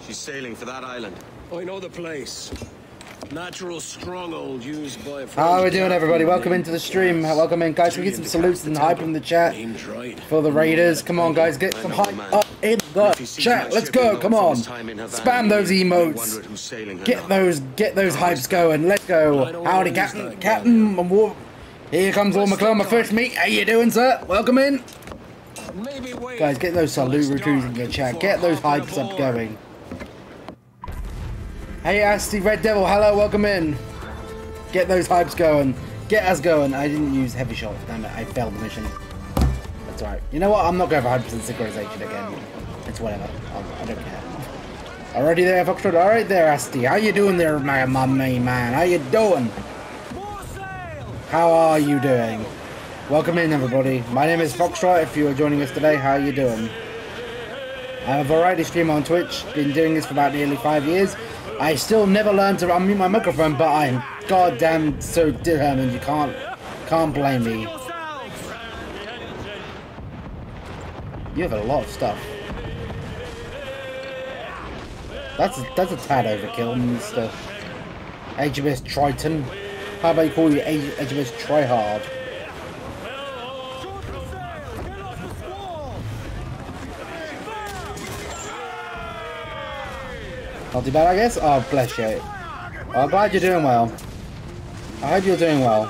She's sailing for that island. I know the place. Natural stronghold used by. How are we doing, everybody? Welcome into the stream. Welcome in, guys. We get some salutes and hype in the chat for the Raiders. Come on, guys. Get some hype up in the chat. Let's go. Come on. Spam those emotes. Get those, get those hypes going. Let's go. Howdy, Captain. Captain. and War- Here comes McClure, my first meet. How you doing, sir? Welcome in. Guys, get those salute routines in your chat. Get those hypes up going. Hey, Asti Red Devil, hello, welcome in. Get those hypes going. Get us going. I didn't use heavy shot. Damn it, I failed the mission. That's alright. You know what? I'm not going for 100% synchronization again. It's whatever. I'll, I don't care. Already there, Foxtrot. Alright there, Asti. How you doing there, my mummy man? How you doing? How are you doing? Welcome in, everybody. My name is Foxtrot. If you are joining us today, how are you doing? I'm a variety streamer on Twitch. Been doing this for about nearly five years. I still never learned to unmute my microphone, but I'm goddamn so determined. You can't, can't blame me. You have a lot of stuff. That's a, that's a tad overkill, Mr. HMS Triton. How about you call you H- HMS Tryhard? Not too bad, I guess? Oh, bless you. Oh, I'm glad you're doing well. I hope you're doing well.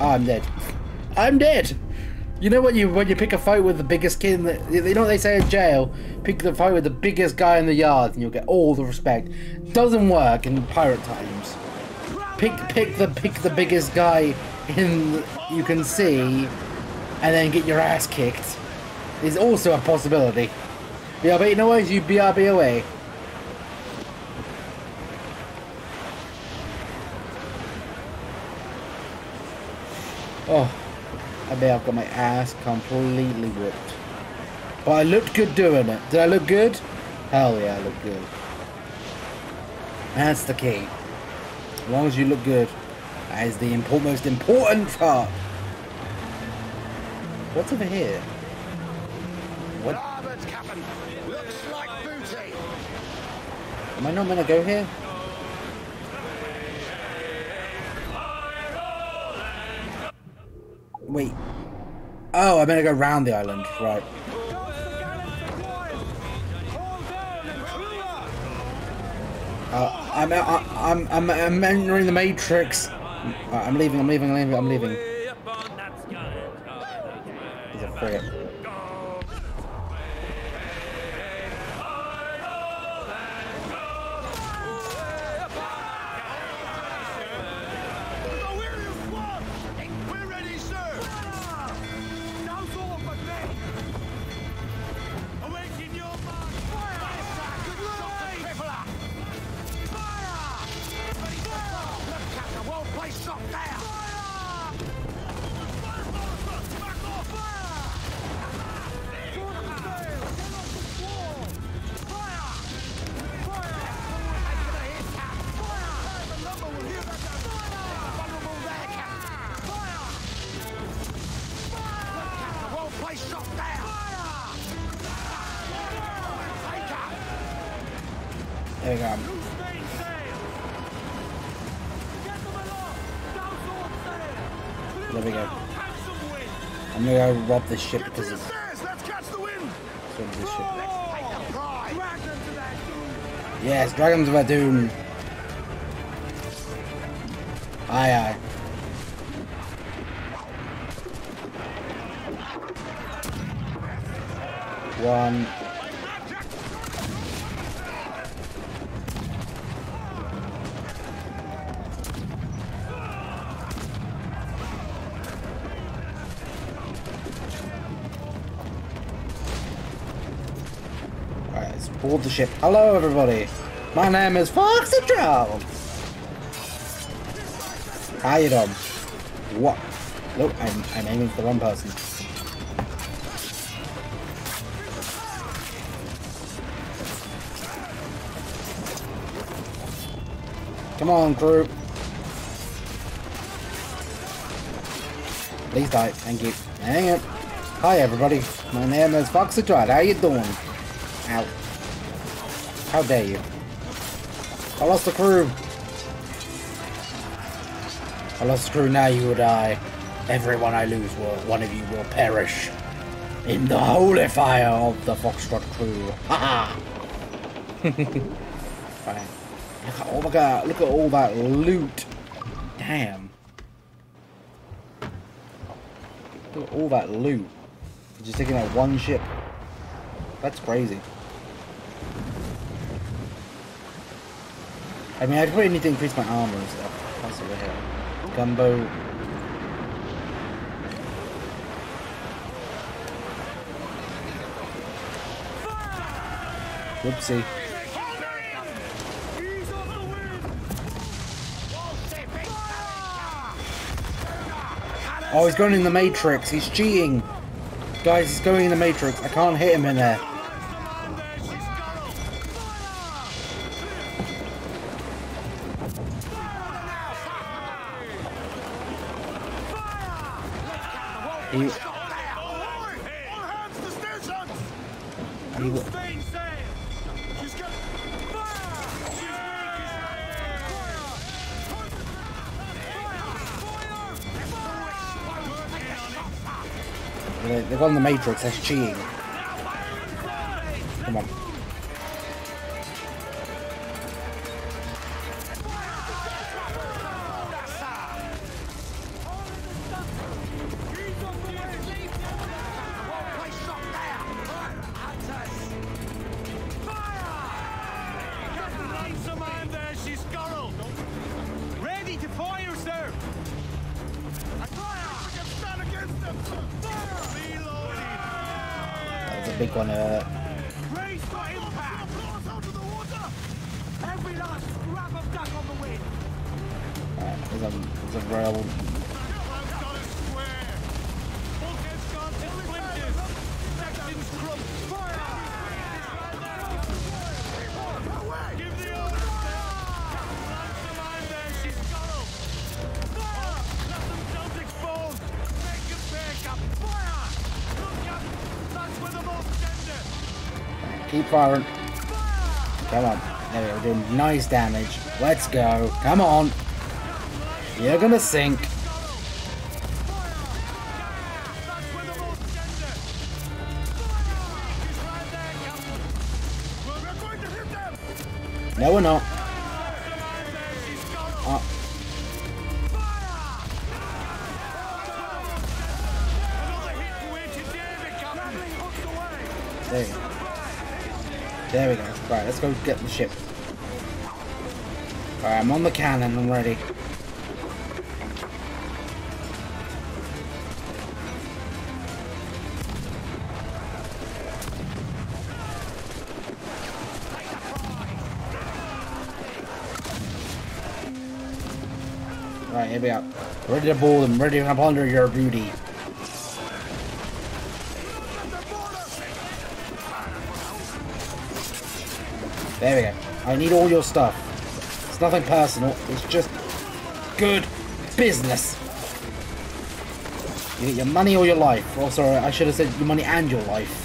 I'm dead. I'm dead! You know when you when you pick a fight with the biggest kid in the, you know what they say in jail? Pick the fight with the biggest guy in the yard and you'll get all the respect. Doesn't work in pirate times. Pick pick the pick the biggest guy in you can see and then get your ass kicked is also a possibility. BRB, you know what? You BRB away. Oh, I bet I've got my ass completely whipped. But I looked good doing it. Did I look good? Hell yeah, I look good. That's the key. As long as you look good. That is the import, most important part. What's over here? What? Starboard, Captain. Looks like booty. Am I not meant to go here? Wait. Oh, meant to go round the island. Right. Uh, I'm, I'm, I'm, I'm entering the Matrix. Uh, I'm leaving, I'm leaving, I'm leaving, I'm leaving. He's a. this ship because of Stairs, let's catch the wind! this ship. To! Yes, Dragons of Doom. Let's board the ship. Hello, everybody. My name is Foxy Troll. How you doing? What? Look, I'm, I'm aiming for the wrong person. Come on, crew. Please die. Thank you. Hang it. Hi, everybody. My name is Foxy Troll. How you doing? Ow. How dare you? I lost the crew. I lost the crew, now you will die. Everyone I lose will, one of you will perish. In the holy fire of the Foxtrot crew. Ha ha! Fine. Look at, oh my god, look at all that loot. Damn. Look at all that loot. Just taking out one ship. That's crazy. I mean, I probably need to increase my armor and stuff. That's over here. Gumbo. Whoopsie. Oh, he's going in the Matrix. He's cheating. Guys, he's going in the Matrix. I can't hit him in there. Matrix. Cheating. Firing. Come on. There we. We're doing nice damage. Let's go. Come on. You're gonna sink. Go get the ship. Alright, I'm on the cannon. I'm ready. Right, here we go. Ready to bowl them, ready to plunder your booty. I need all your stuff. It's nothing personal, it's just good business. You get your money or your life. Oh, sorry, I should have said your money and your life.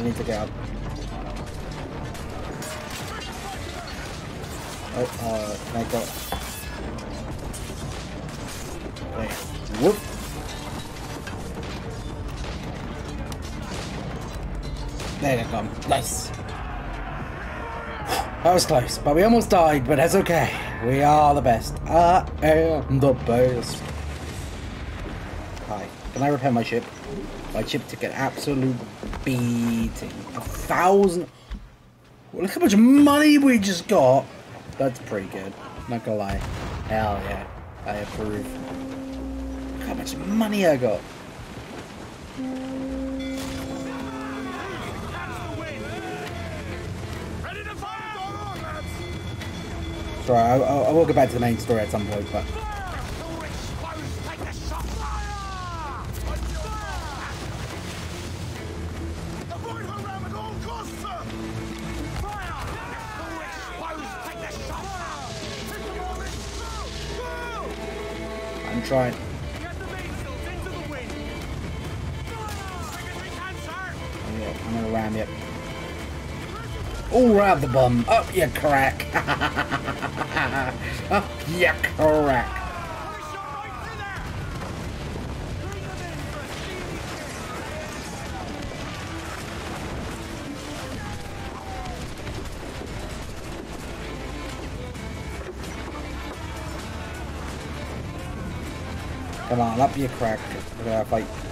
I need to get up. Oh, uh, can I? There. Whoop. There they come. Nice. That was close, but we almost died, but that's okay. We are the best. I am the best. Hi. Can I repair my ship? My ship took an absolute beating. A thousand. Well, look how much money we just got. That's pretty good. Not gonna lie. Hell yeah. I approve. Look how much money I got. Sorry, I, I, I will get back to the main story at some point, but trying. I'm gonna ram it. All right, the bum. Up your crack. Oh, Up your crack. Come on, up your crack. We're gonna fight.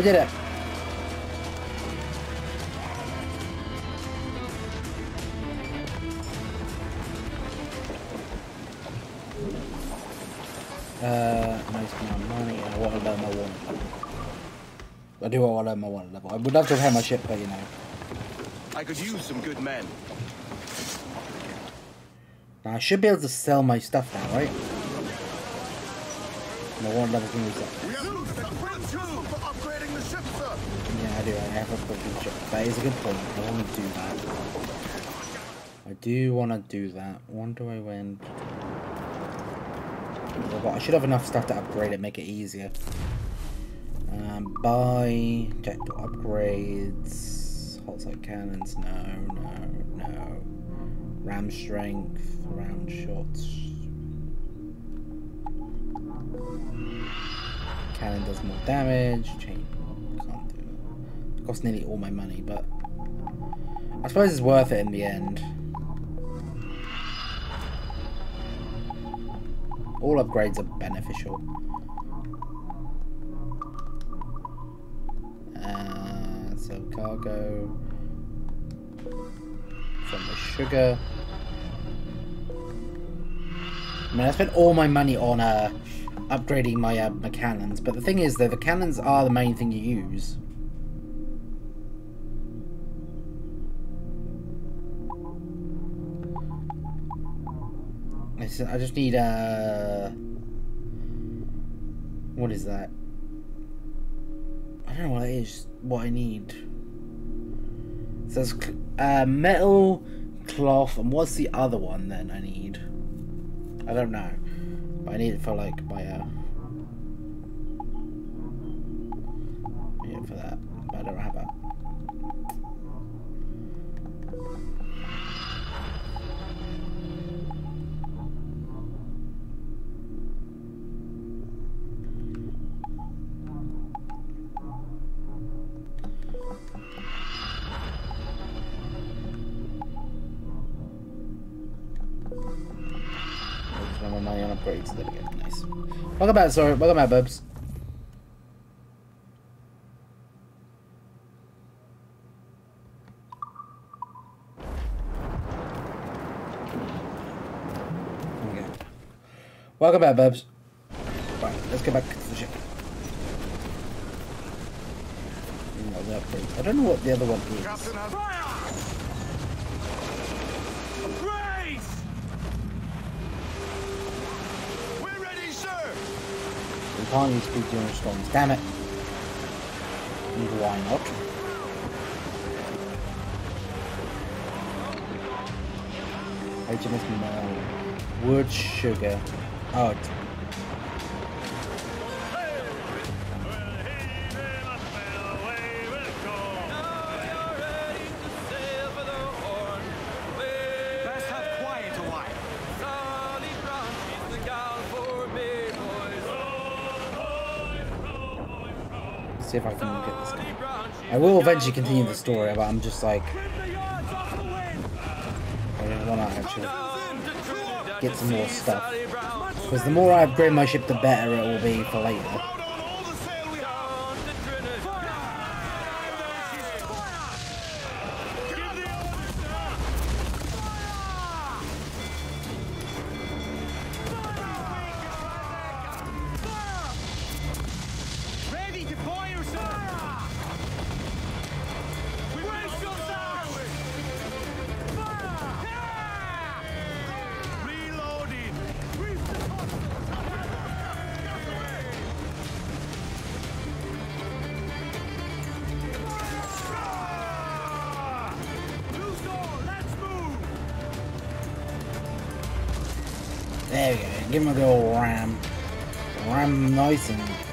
We did it. Uh, nice amount of money. I want to learn my one. I do want to learn my one level. I would love to repair my ship, but you know. I could use some good men. Now I should be able to sell my stuff now, right? My one level can use that. We have used the Queen two for upgrading the ship, sir. Fucking ship. That is a good point. I want to do that. I do want to do that. When do I win? I should have enough stuff to upgrade it, make it easier. Um, buy tactical upgrades, hot side cannons. No, no, no. Ram strength, round shots. Cannon does more damage. Do it. Costs nearly all my money, but I suppose it's worth it in the end. All upgrades are beneficial. Uh, so cargo from the sugar. I mean, I spent all my money on uh, upgrading my uh, my cannons, but the thing is, though, the cannons are the main thing you use. I just need uh What is that? I don't know what it is. What I need. It says uh, metal, cloth, and what's the other one then I need? I don't know. But I need it for like my uh. It for that, but I don't have that. Welcome back, sorry. Welcome back, Burbs. Okay. Welcome back, Burbs. Right, let's get back to the ship. The upgrades. I don't know what the other one is. Captain has We're ready, sir. We can't use speed during storms. Damn it. And why not? HMS. Wood sugar. Oh, will eventually continue the story, but I'm just like I don't want to actually get some more stuff. Because the more I upgrade my ship, the better it will be for later. Ram nice and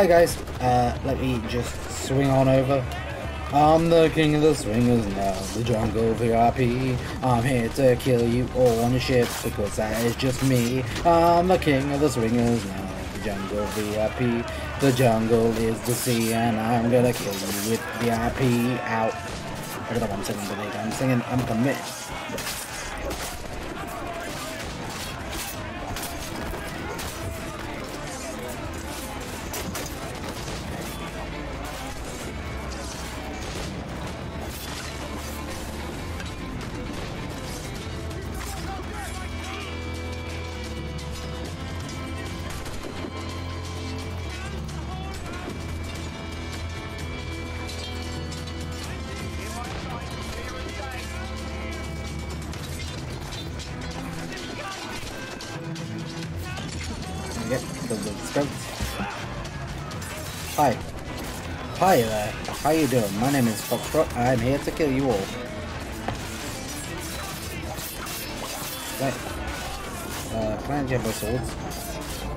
hi guys. Uh, let me just swing on over. I'm the king of the swingers now, the jungle VIP. I'm here to kill you all on the ship because that is just me. I'm the king of the swingers now, the jungle VIP. The jungle is the sea, and I'm gonna kill you with VIP out. I don't know what I'm singing today. I'm singing I'm committed. Doing? My name is Foxtrot. I'm here to kill you all. Right. Uh, can I swords?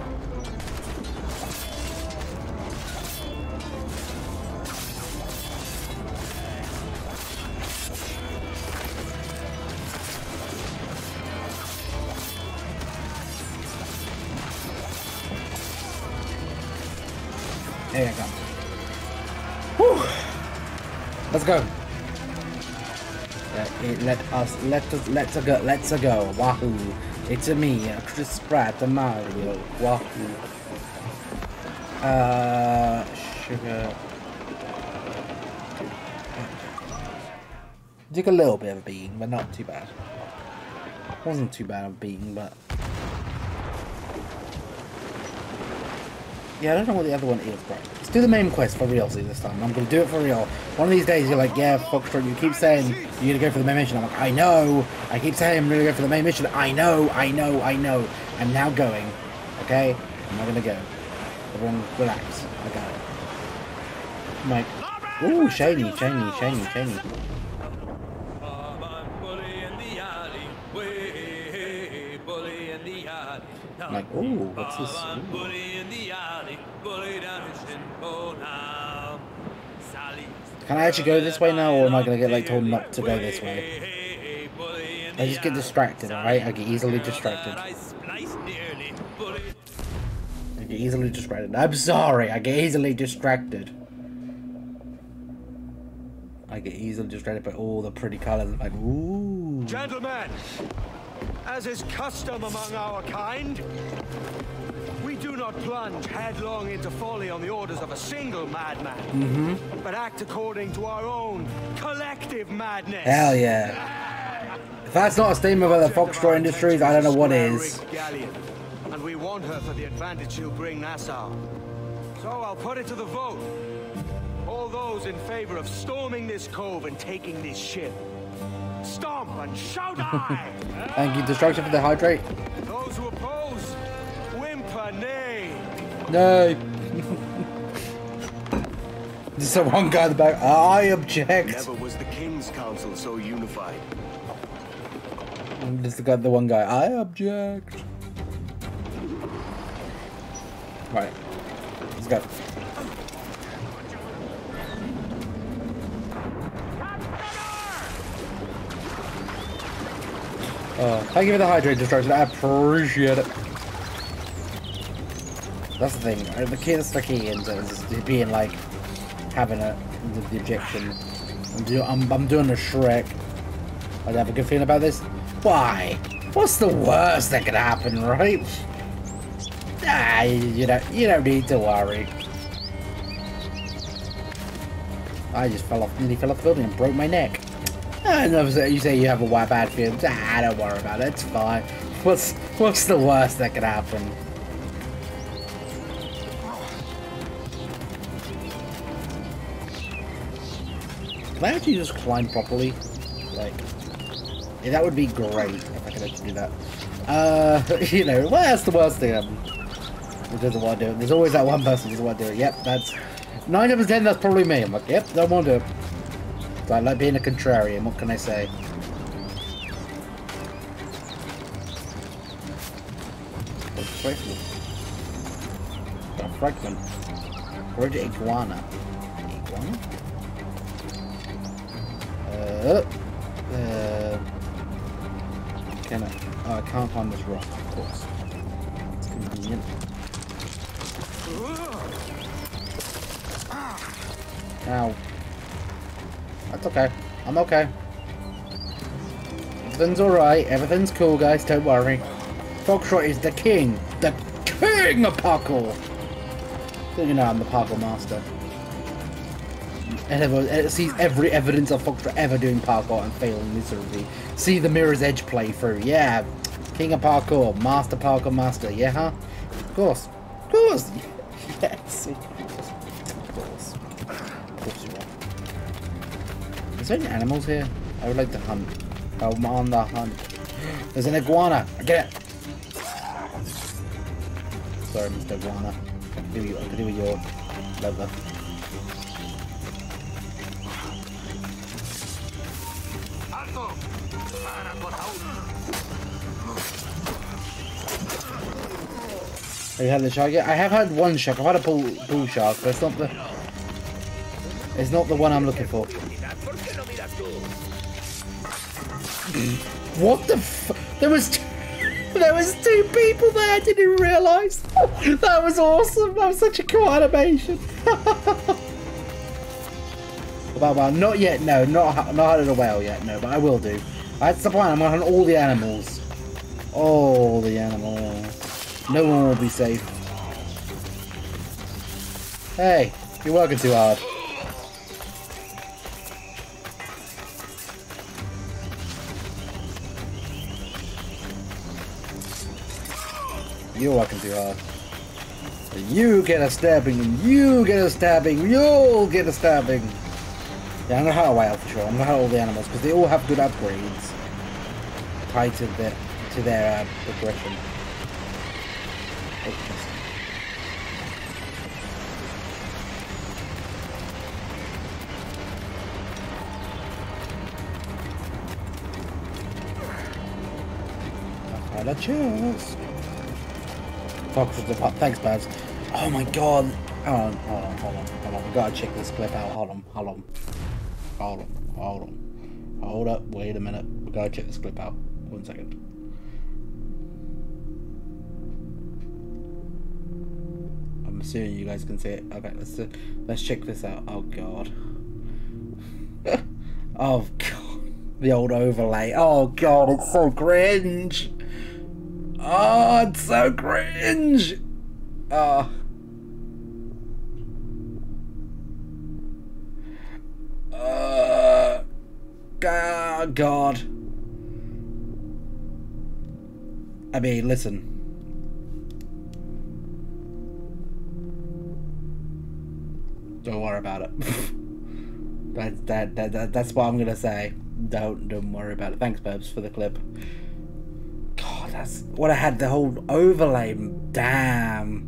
It- let us let us go let's go. Wahoo! It's a me, Chris Pratt, Mario. Wahoo! Uh, sugar. Took a little bit of a beating, but not too bad. Wasn't too bad of a beating, but Yeah, I don't know what the other one is, bro. Let's do the main quest for real this time. I'm gonna do it for real. One of these days you're like, yeah, Foxtrot, you keep saying you're gonna go for the main mission. I'm like, I know. I keep saying I'm gonna go for the main mission. I know, I know, I know. I'm now going. Okay? I'm not gonna go. Everyone relax. I got it. Like, ooh, shiny, shiny, shiny, shiny. Like, ooh, what's this? Ooh. Can I actually go this way now, or am I gonna get like told not to go this way? I just get distracted, alright? I get easily distracted. I get easily distracted. I'm sorry, I get easily distracted. I get easily distracted by all the pretty colors. I'm like, ooh. Gentlemen, as is custom among our kind, not plunge headlong into folly on the orders of a single madman, Mm-hmm. but act according to our own collective madness. Hell yeah. If that's not a statement about the Foxtrot Industries, I don't know what is. Galleon, and we want her for the advantage she'll bring Nassau. So I'll put it to the vote. All those in favor of storming this cove and taking this ship. Stomp and shout aye! Thank you, Destruction for the hydrate. Those who oppose. No. Just the one guy in the back. I object. Never was the King's Council so unified. Just the guy, the one guy. I object. Right. Let's go. Uh, thank you for the hydrate destruction. I appreciate it. That's the thing. The key, that's the key into is being like having a the, the objection. I'm, do, I'm, I'm doing a Shrek. I have a good feeling about this. Why? What's the worst that could happen, right? Ah, you don't, you don't need to worry. I just fell off, nearly fell off the building and broke my neck. I know you say you have a bad feeling. Ah, don't worry about it. It's fine. What's what's the worst that could happen? Can I actually just climb properly? Like, yeah, that would be great if I could actually do that. Uh, you know, well, that's the worst thing. Um, doesn't want to do it? There's always that one person who doesn't want to do it. Yep, that's nine of ten. That's probably me. I'm like, yep, don't want to do it. So I like being a contrarian. What can I say? Fragment? Fragment. Where's the? Iguana? Uh, can I? Oh, I can't find this rock, of course. It's convenient. Ow. That's okay. I'm okay. Everything's alright. Everything's cool, guys. Don't worry. Foxtrot is the king. The king of parkour. So you know I'm the parkour master. Everyone uh, it sees every evidence of Foxtrot ever doing parkour and failing miserably. See the Mirror's Edge playthrough. Yeah. King of parkour. Master parkour master. Yeah, huh? Of course. Of course. yes. Of course. Of course you are. Is there any animals here? I would like to hunt. I'm on the hunt. There's an iguana. Get it. Sorry, Mr. Iguana. I can do, I your leather. Have you had the shark yet? I have had one shark. I've had a bull, shark, but it's not the... It's not the one I'm looking for. What the There was there was two people there. I didn't realise. That was awesome. That was such a cool animation. Well, well, not yet. No, not not hunted a whale yet. No, but I will do. That's the plan. I'm gonna hunt all the animals. All the animals. No one will be safe. Hey, you're working too hard. You're working too hard. You get a stabbing, and you get a stabbing, you'll get a stabbing. Yeah, I'm gonna whale for sure. I'm gonna hunt all the animals because they all have good upgrades tied to their to their uh, progression. Had a chance. Fox with the pot. Thanks, Babs. Oh my god. Hold on, hold on, hold on, hold on. We gotta check this clip out. Hold on, hold on. Hold on, hold on. Hold up, wait a minute. We gotta check this clip out. One second. I'm assuming you guys can see it. Okay, let's uh, let's check this out. Oh god. oh god. The old overlay. Oh god, it's so cringe. Oh, it's so cringe. Oh. Ah, God. I mean, listen. Don't worry about it. that, that, that, that, that's what I'm gonna say. Don't, don't worry about it. Thanks, Babs, for the clip. That's what I had the whole overlay. Damn.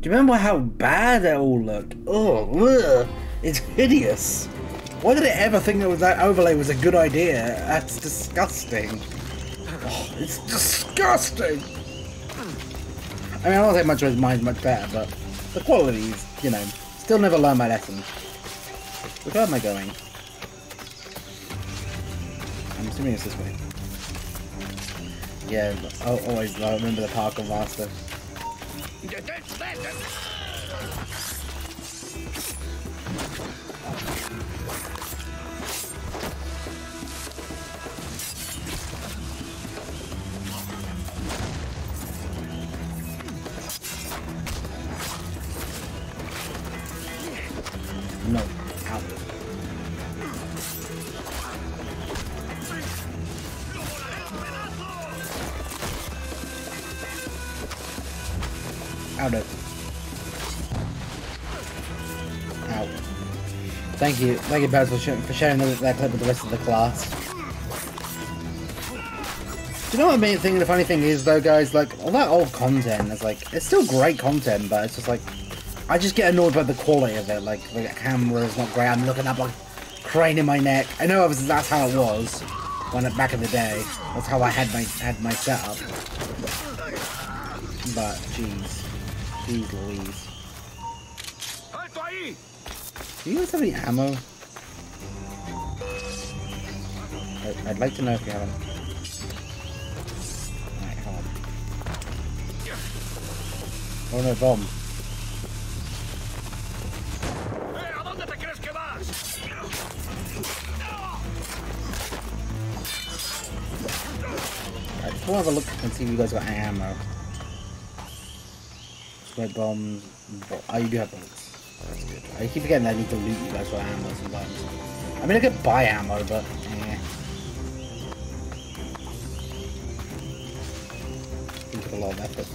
Do you remember how bad it all looked? Oh, it's hideous. Why did I ever think that was that overlay was a good idea? That's disgusting. Oh, it's disgusting. I mean, I don't think much of his mind's much better, but the quality is, you know, still never learned my lessons. So where am I going? I'm assuming it's this way. Yeah, I'll always I remember the parkour master. Out. Thank you, thank you, Barrett, for, sh for sharing that, clip with the rest of the class. Do you know what the main thing? The funny thing is, though, guys, like all that old content is like it's still great content, but it's just like I just get annoyed by the quality of it. Like the camera is not great. I'm looking up like craning my neck. I know obviously that's how it was when back in the day. That's how I had my had my setup. But jeez, jeez Louise. Do you guys have any ammo? I- I'd like to know if you have any. Alright, hold on. Oh no, bomb. To have a look and see if you guys got any ammo. Smoke bombs. Oh, you do have bullets. That's good. I keep forgetting that I need to loot you guys for ammo sometimes. I mean, I could buy ammo, but eh. Seems like a lot of effort.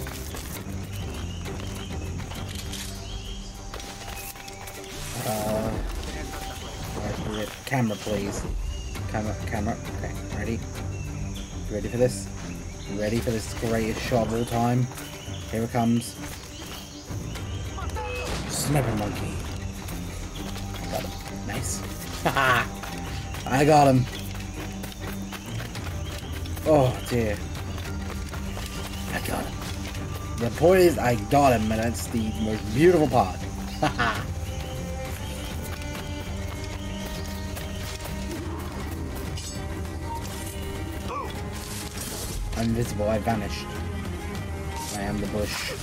Uh, camera, please. Camera, camera. Okay, ready? Ready for this? Ready for this greatest shot of all time? Here it comes. Sniper monkey. Got him. Nice. I got him. Oh dear. I got him. The point is, I got him, and that's the most beautiful part. Invisible, I vanished. I am the bush.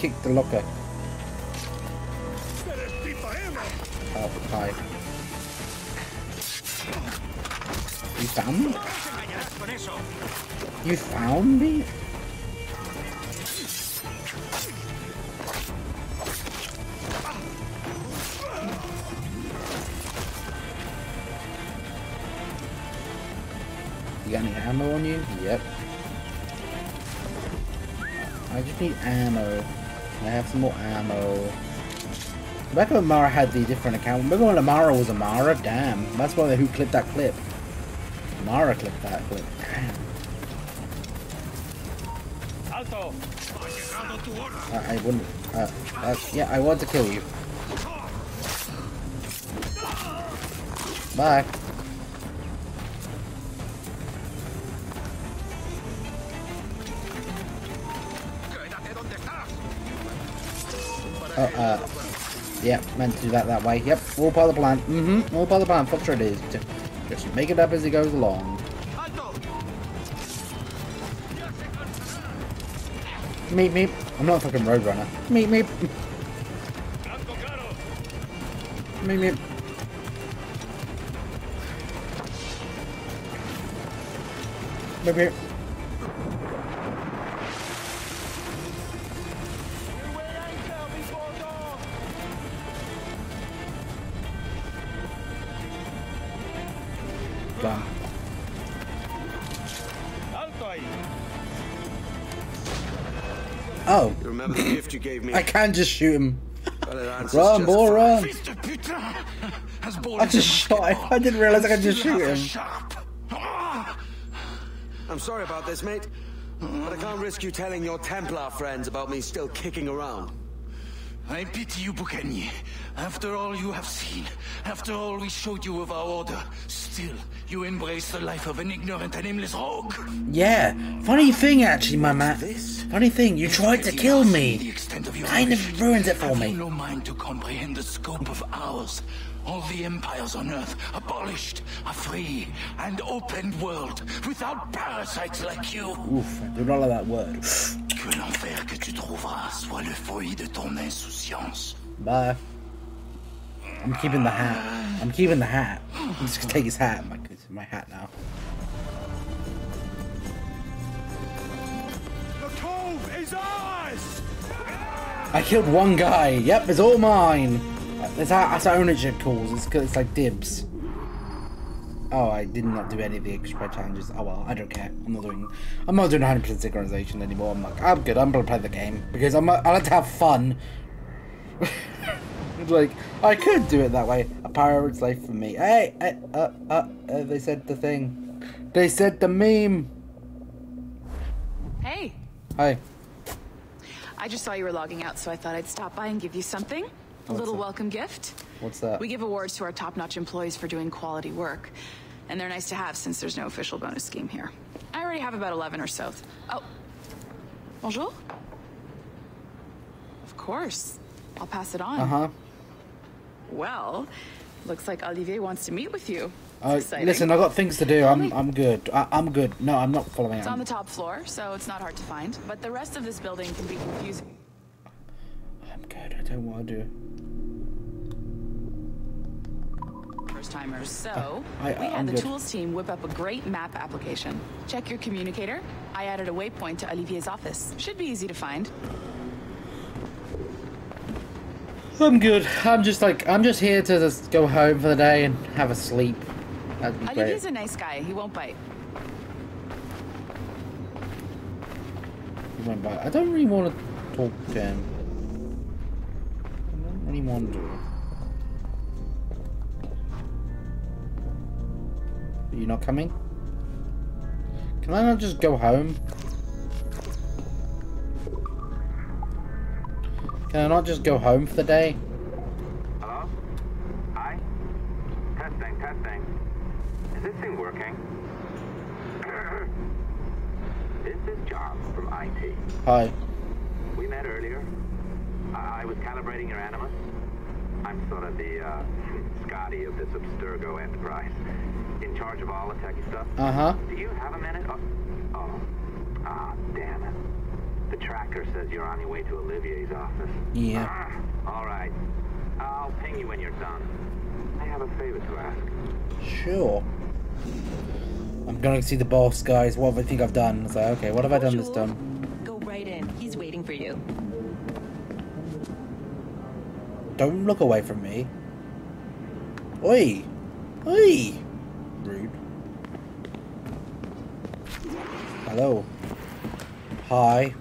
Kicked the locker. Oh, hi. You found me? You found me? More ammo. Back when Amara had the different account. Remember when Amara was Amara? Damn. That's why who clipped that clip. Amara clipped that clip. Damn. Alto! I, I wouldn't. Uh, uh, yeah, I want to kill you. Bye. Oh, uh, yeah, meant to do that that way. Yep, all part of the plan. Mm-hmm, all part of the plan. Fuck it is. Just, just make it up as it goes along. Meep meep. I'm not a fucking roadrunner. Meep meep. Meep meep. Meep meep. Gave me? I can just shoot him. Well, Run, boy, run. Fils de putain! Has I just shot him. I didn't realize I could just shoot him. I'm sorry about this, mate. But I can't risk you telling your Templar friends about me still kicking around. I pity you, Boucanier. After all you have seen, after all we showed you of our order, still you embrace the life of an ignorant and aimless rogue. Yeah. Funny thing, actually, my man. Funny thing, you tried to kill me. extent of your Kind of ruins it for Have me. no mind to comprehend the scope of ours? All the empires on Earth abolished, a free and open world without parasites like you. Oof, I do not like that word. Que l'enfer que tu trouveras soit le fruit de ton insouciance. Bye. I'm keeping the hat. I'm keeping the hat. I'm just gonna take his hat. My, my hat now. The cove is ours! I killed one guy. Yep, it's all mine. That's how, that's how ownership calls. It's, it's like dibs. Oh, I did not do any of the extra challenges. Oh well, I don't care. I'm not doing. I'm not doing 100% synchronization anymore. I'm like, I'm good. I'm gonna play the game because I'm. I like to have fun. Like I could do it that way. A pirate's life for me. Hey, hey uh, uh, uh, they said the thing. They said the meme. Hey, Hi. I just saw you were logging out, so I thought I'd stop by and give you something. A What's little that? welcome gift. What's that? We give awards to our top-notch employees for doing quality work. And they're nice to have since there's no official bonus scheme here. I already have about 11 or so. Oh. Bonjour? Of course. I'll pass it on. Uh huh. Well, looks like Olivier wants to meet with you. Uh, listen, I got things to do. I'm I'm good. I, I'm good. No, I'm not following. It's on the top floor, so it's not hard to find. But the rest of this building can be confusing. I'm good. I don't want to do. first timers. So, I- we I'm had the good. tools team whip up a great map application. Check your communicator. I added a waypoint to Olivier's office. Should be easy to find. I'm good. I'm just like I'm just here to just go home for the day and have a sleep. That'd be great. Olivier's a nice guy. He won't bite. He went by. I don't really want to talk to him. I don't really want to. Are you not coming? Can I not just go home? Can I not just go home for the day? Hello? Hi? Testing, testing. Is this thing working? this is John from IT. Hi. We met earlier. I, I was calibrating your animus. I'm sort of the uh, Scotty of this Abstergo enterprise. In charge of all the techie stuff. Uh-huh. Do you have a minute? Oh, oh. Ah, damn it. The tracker says you're on your way to Olivier's office. Yeah. Ah, all right. I'll ping you when you're done. I have a favor to ask. Sure. I'm going to see the boss, guys. What have I think I've done? It's like, okay, what have I done this time? Go right in. He's waiting for you. Don't look away from me. Oi! Oi! Rude. Hello. Hi.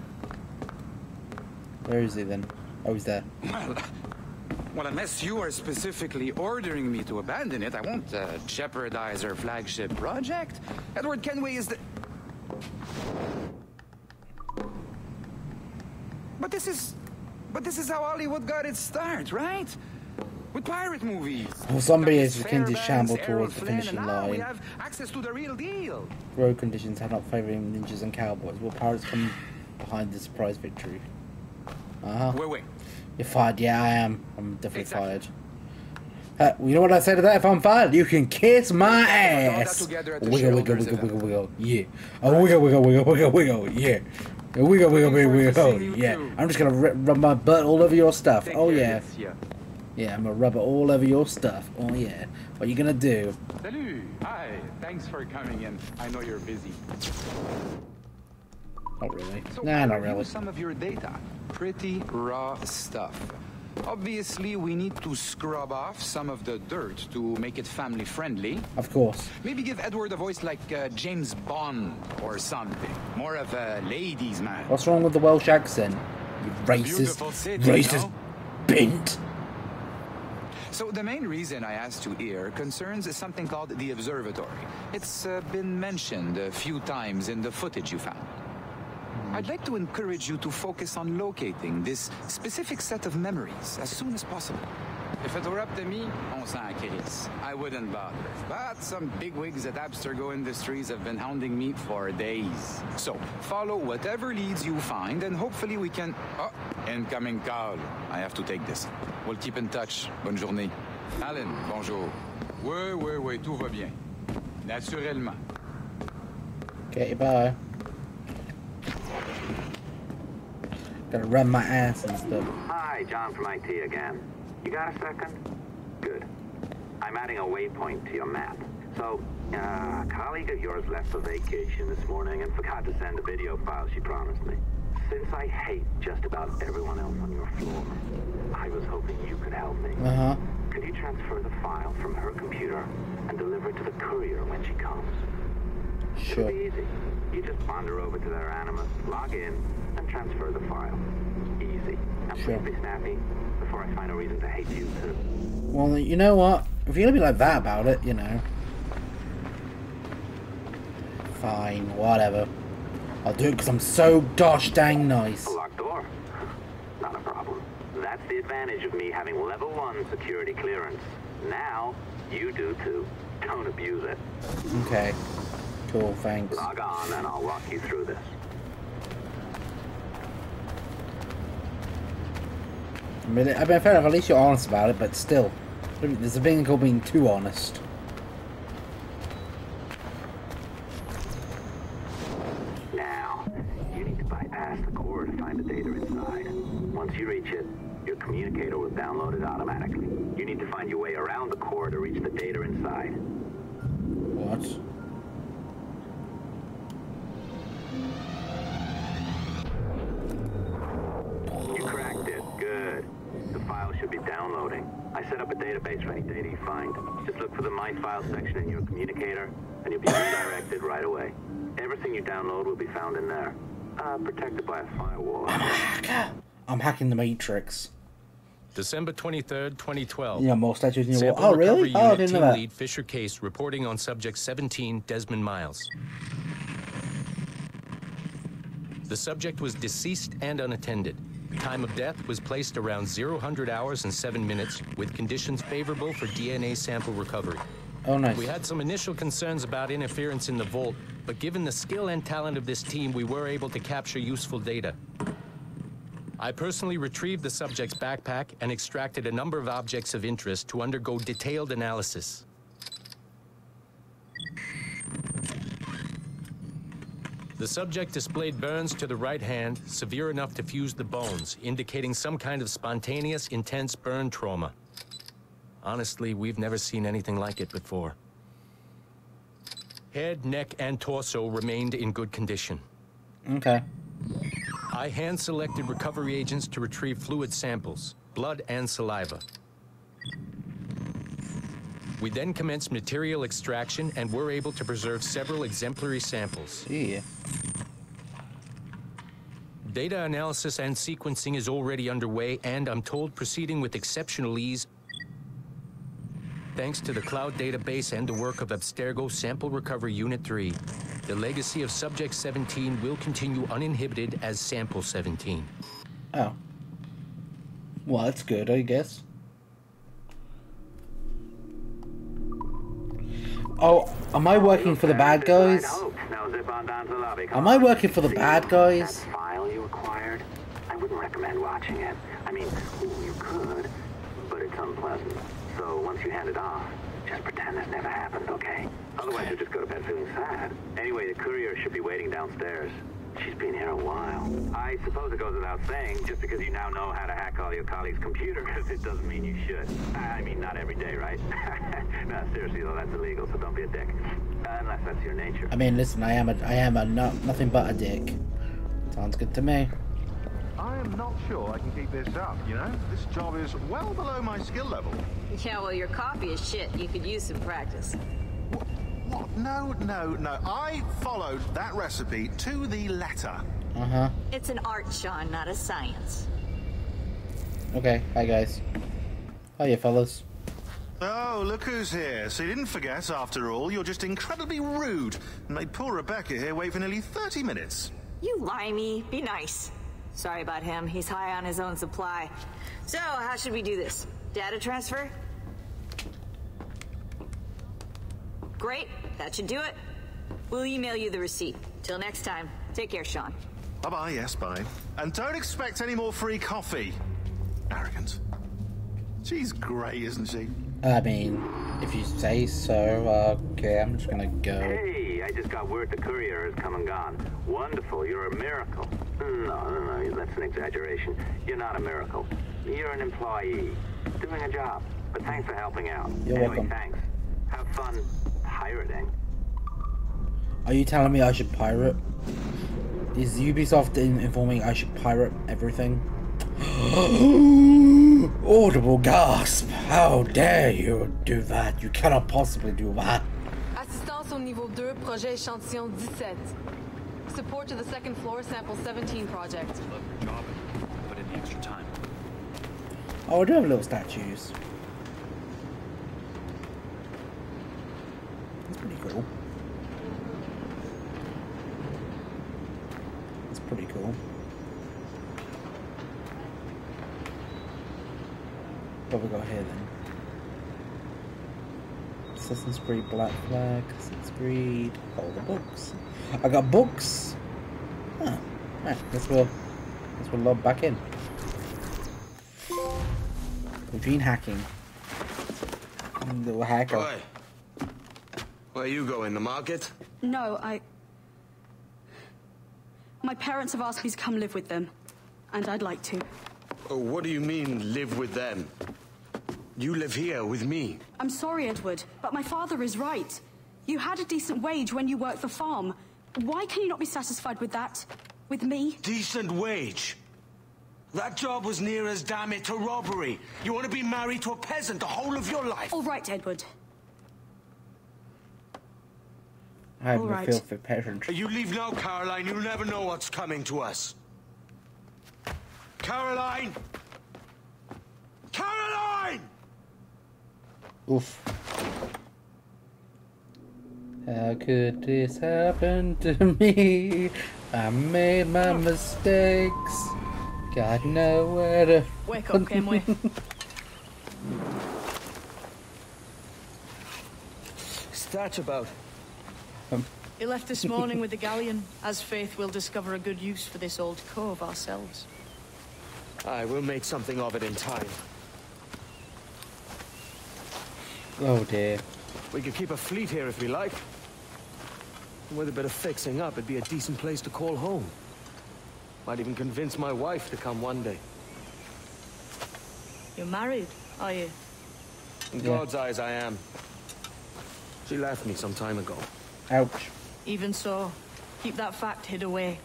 Where is he then? Oh, he's there. Well, well, unless you are specifically ordering me to abandon it, I won't uh, jeopardize our flagship project. Edward Kenway is the. But this is. But this is how Hollywood got its start, right? With pirate movies. Well, is begin to shamble towards the finishing now we line. have access to the real deal. Road conditions have not favoring ninjas and cowboys. Will pirates come behind the surprise victory? Uh huh. Wait, wait. You're fired. Yeah, I am. I'm definitely fired. Uh, you know what I say to that? If I'm fired, you can kiss my ass. together at the Wiggle, wiggle, wiggle, wiggle, wiggle. Yeah. Oh, wiggle, wiggle, wiggle, wiggle, wiggle. Yeah. Wiggle, wiggle, wiggle, wiggle. Yeah. I'm just gonna rub my butt all over your stuff. Oh yeah. Yeah. Yeah, I'm gonna rub it all over your stuff. Oh yeah. What you gonna do? Salut. Hi. Thanks for coming in. I know you're busy. Not really. So Nah, not really. Some of your data. Pretty raw stuff. Obviously, we need to scrub off some of the dirt to make it family friendly. Of course. Maybe give Edward a voice like uh, James Bond or something. More of a ladies' man. What's wrong with the Welsh accent? You racist, city, racist, no? bint. So the main reason I asked you here concerns something called the observatory. It's uh, been mentioned a few times in the footage you found. I'd like to encourage you to focus on locating this specific set of memories as soon as possible. If it were up to me, on s'en crisse. I wouldn't bother. But some bigwigs at Abstergo Industries have been hounding me for days. So, follow whatever leads you find, and hopefully we can... Oh, incoming call. I have to take this. We'll keep in touch. Bonne journée. Alan, bonjour. Oui, oui, oui, tout va bien. Naturellement. Okay, bye. Gotta run my ass and stuff. Hi, John from IT again. You got a second? Good. I'm adding a waypoint to your map. So, uh, a colleague of yours left for vacation this morning and forgot to send the video file she promised me. Since I hate just about everyone else on your floor, I was hoping you could help me. Uh huh. Could you transfer the file from her computer and deliver it to the courier when she comes? Sure. Be easy. You just wander over to their Animus, log in, and transfer the file. Easy. Now Sure. please be snappy before I find a reason to hate you too. Well, you know what? If you're gonna be like that about it, you know. Fine, whatever. I'll do it because I'm so gosh dang nice. A locked door? Not a problem. That's the advantage of me having level one security clearance. Now, you do too. Don't abuse it. Okay. Cool, thanks. Log on and I'll walk you through this. I mean, I mean, fair enough, at least you're honest about it, but still. There's a thing called being too honest. Look for the My Files section in your communicator, and you'll be redirected right away. Everything you download will be found in there. Uh, protected by a firewall. I'm hacking the Matrix. December 23rd, 2012. Yeah, more statues in your Sample wall. Oh, really? Oh, I Unit didn't know Team that. Lead Fisher Case reporting on subject 17, Desmond Miles. The subject was deceased and unattended. Time of death was placed around 0 hours and 7 minutes, with conditions favorable for DNA sample recovery. Oh, nice. We had some initial concerns about interference in the vault, but given the skill and talent of this team, we were able to capture useful data. I personally retrieved the subject's backpack and extracted a number of objects of interest to undergo detailed analysis. The subject displayed burns to the right hand, severe enough to fuse the bones, indicating some kind of spontaneous, intense burn trauma. Honestly, we've never seen anything like it before. Head, neck, and torso remained in good condition. Okay. I hand selected recovery agents to retrieve fluid samples, blood and saliva. We then commenced material extraction and were able to preserve several exemplary samples. Yeah. Data analysis and sequencing is already underway, and I'm told proceeding with exceptional ease. Thanks to the cloud database and the work of Abstergo Sample Recovery Unit 3, the legacy of Subject 17 will continue uninhibited as Sample 17. Oh. Well, that's good, I guess. Oh, am I working for the bad guys? Now zip on down to the lobby. Am I working for the bad guys? File you acquired, I wouldn't recommend watching it. I mean, you could, but it's unpleasant. So once you hand it off, just pretend this never happened, okay? Otherwise, you'll just go to bed feeling sad. Anyway, the courier should be waiting downstairs. She's been here a while. I suppose it goes without saying, just because you now know how to hack all your colleagues' computers, it doesn't mean you should. I mean, not every day, right? no, seriously, though, that's illegal, so don't be a dick. Uh, unless that's your nature. I mean, listen, I am a, I am a no, nothing but a dick. Sounds good to me. I am not sure I can keep this up, you know? This job is well below my skill level. Yeah, well, your copy is shit. You could use some practice. What? No, no, no. I followed that recipe to the letter. Uh huh. It's an art, Shaun, not a science. Okay, hi guys. Hiya, fellas. Oh, look who's here. So you didn't forget, after all, you're just incredibly rude and made poor Rebecca here wait for nearly 30 minutes. You limey. Be nice. Sorry about him. He's high on his own supply. So, how should we do this? Data transfer? Great. That should do it. We'll email you the receipt. Till next time. Take care, Shaun. Bye bye, yes, bye. And don't expect any more free coffee. Arrogant. She's great, isn't she? I mean, if you say so, okay, I'm just gonna go. Hey, I just got word the courier has come and gone. Wonderful, you're a miracle. Hmm, no, no, no, that's an exaggeration. You're not a miracle. You're an employee, doing a job. But thanks for helping out. You're anyway, welcome. thanks. Have fun pirating. Eh? Are you telling me I should pirate? Is Ubisoft in informing I should pirate everything? Audible gasp! How dare you do that? You cannot possibly do that. Assistance au niveau 2, projet échantillon 17. Support to the second floor, sample 17 project. Love your job and put in the extra time. Oh, I do have little statues. Pretty cool. That's pretty cool. What we got here then? Assassin's Creed Black Flag, Assassin's Creed, all the books. I got books! Huh. Right, let's go. Let's go log back in. Eugene hacking. Little hacker. Where you going, the market? No, I. My parents have asked me to come live with them, and I'd like to. Oh, what do you mean, live with them? You live here with me. I'm sorry, Edward, but my father is right. You had a decent wage when you worked the farm. Why can you not be satisfied with that? With me? Decent wage? That job was near as damn it to robbery. You want to be married to a peasant the whole of your life? All right, Edward. I'm All a right. filthy parent. You leave now, Caroline. You'll never know what's coming to us. Caroline! Caroline! Oof. How could this happen to me? I made my oh. mistakes. Got nowhere to. Wake up, Kenway. What's that about? Um, he left this morning with the galleon. As faith, we'll discover a good use for this old cove ourselves. Aye, we'll make something of it in time. Oh dear. We could keep a fleet here if we like. And with a bit of fixing up, it'd be a decent place to call home. Might even convince my wife to come one day. You're married, are you? In Yeah. God's eyes, I am. She left me some time ago. Ouch. Even so, keep that fact hid away.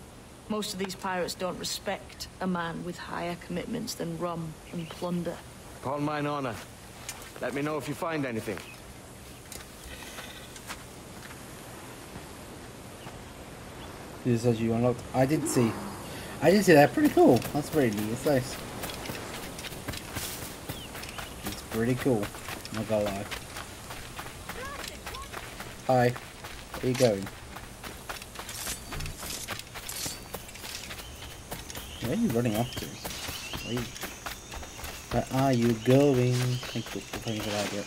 Most of these pirates don't respect a man with higher commitments than rum and plunder. Upon mine honor. Let me know if you find anything. This says you unlocked. I did see. I did see that. Pretty cool. That's very neat. It's nice. It's pretty cool. Not gonna lie. Hi. Where are you going? Where are you running off to? Where, you... Where are you going? Thank you for that. Yep.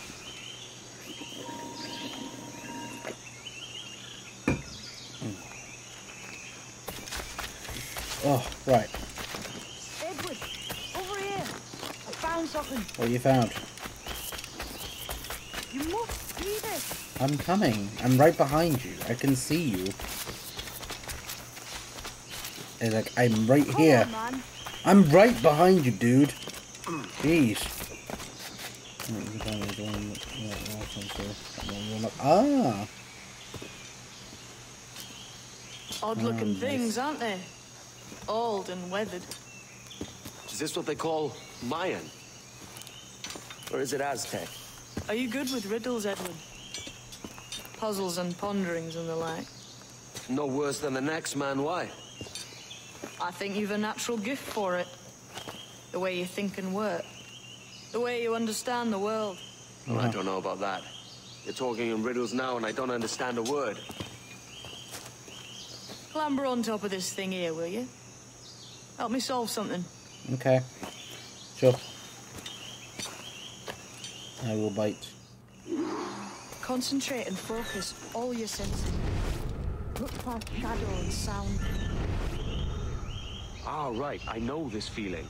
Oh, right. Edward, over here. I found something. What you found? You must see this. I'm coming. I'm right behind you. I can see you. It's like I'm right Come here. on. I'm right behind you, dude. Jeez. Ah, Odd-looking Oh, things, aren't they? Old and weathered. Is this what they call Mayan? Or is it Aztec? Are you good with riddles, Edward? Puzzles and ponderings and the like. No worse than the next man, why? I think you've a natural gift for it. The way you think and work. The way you understand the world. Well, I don't know about that. You're talking in riddles now and I don't understand a word. Clamber on top of this thing here, will you? Help me solve something. okay. Sure. I will bite. Concentrate and focus all your senses. Look past shadow and sound. Ah, right. I know this feeling.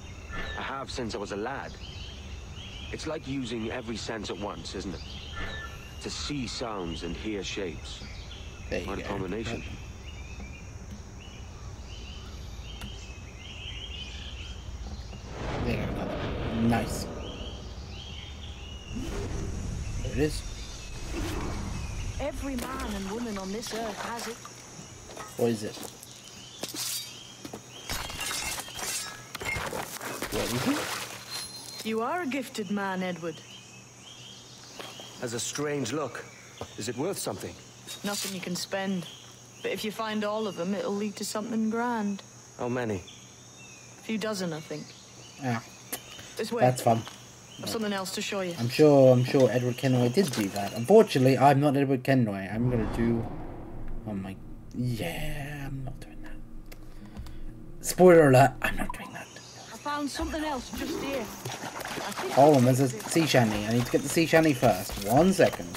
I have since I was a lad. It's like using every sense at once, isn't it? To see sounds and hear shapes. There you what a go. combination. There you. Nice. There it is. Every man and woman on this earth has it. What is it? What is it? You are a gifted man, Edward. Has a strange look. Is it worth something? Nothing you can spend. But if you find all of them, it'll lead to something grand. How many? A few dozen, I think. Yeah. This way. That's fun. I've something else to show you. I'm sure. I'm sure Edward Kenway did do that. Unfortunately, I'm not Edward Kenway. I'm gonna do. Oh my. Yeah, I'm not doing that. Spoiler alert! I'm not doing that. I found something else just here. I think Hold on, there's a sea shanty. I need to get the sea shanty first. One second.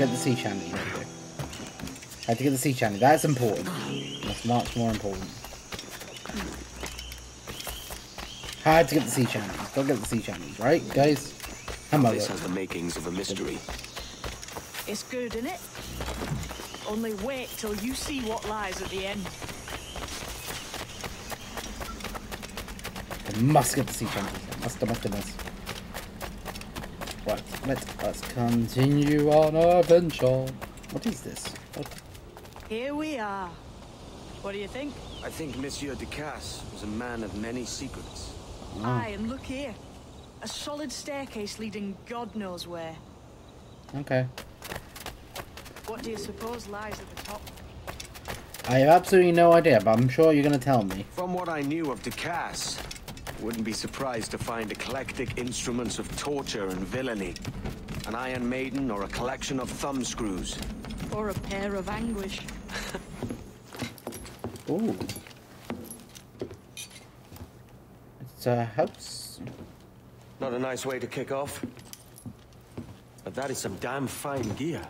Get the sea shanty. There we go. I have to get the sea shanty. That's important. That's much more important. Had to get the sea shanties. Go get the sea shanties, right, guys? Come on. This has the makings of a mystery. It's good, isn't it? Only wait till you see what lies at the end. I must get the sea shanties. I must, I must, I must. Right, let us continue on our adventure. What is this? What? Here we are. What do you think? I think Monsieur Ducasse was a man of many secrets. Ah. Aye, and look here. A solid staircase leading God knows where. Okay. What do you suppose lies at the top? I have absolutely no idea, but I'm sure you're going to tell me. From what I knew of Ducasse, wouldn't be surprised to find eclectic instruments of torture and villainy. An Iron Maiden or a collection of thumb screws. Or a pear of anguish. Ooh. It's a house. Not a nice way to kick off. But that is some damn fine gear.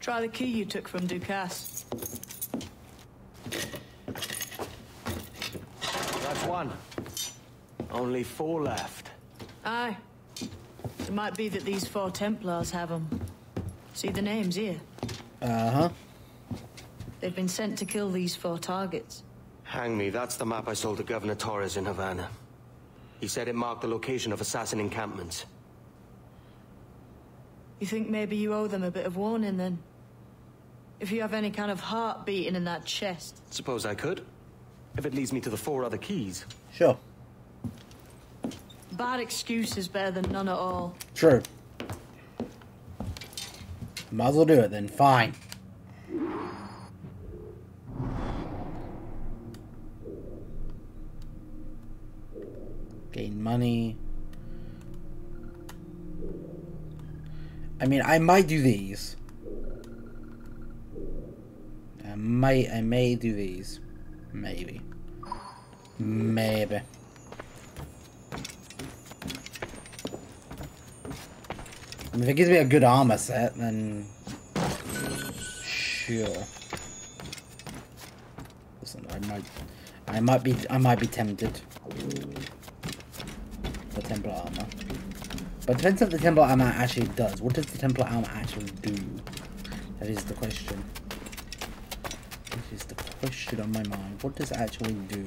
Try the key you took from Ducasse. That's one. Only four left. Aye. It might be that these four Templars have them. See the names here? Uh-huh. They've been sent to kill these four targets. Hang me, that's the map I sold to Governor Torres in Havana. He said it marked the location of assassin encampments. You think maybe you owe them a bit of warning then? If you have any kind of heart beating in that chest. Suppose I could? If it leads me to the four other keys. Sure. Bad excuse is better than none at all. True. Might as well do it then. Fine. Gain money. I mean, I might do these. I might, I may do these. Maybe. Maybe. If it gives me a good armor set, then sure. Listen, I might, I might be, I might be tempted for Templar armor. But depends what the Templar armor actually does. What does the Templar armor actually do? That is the question. That is the question on my mind. What does it actually do?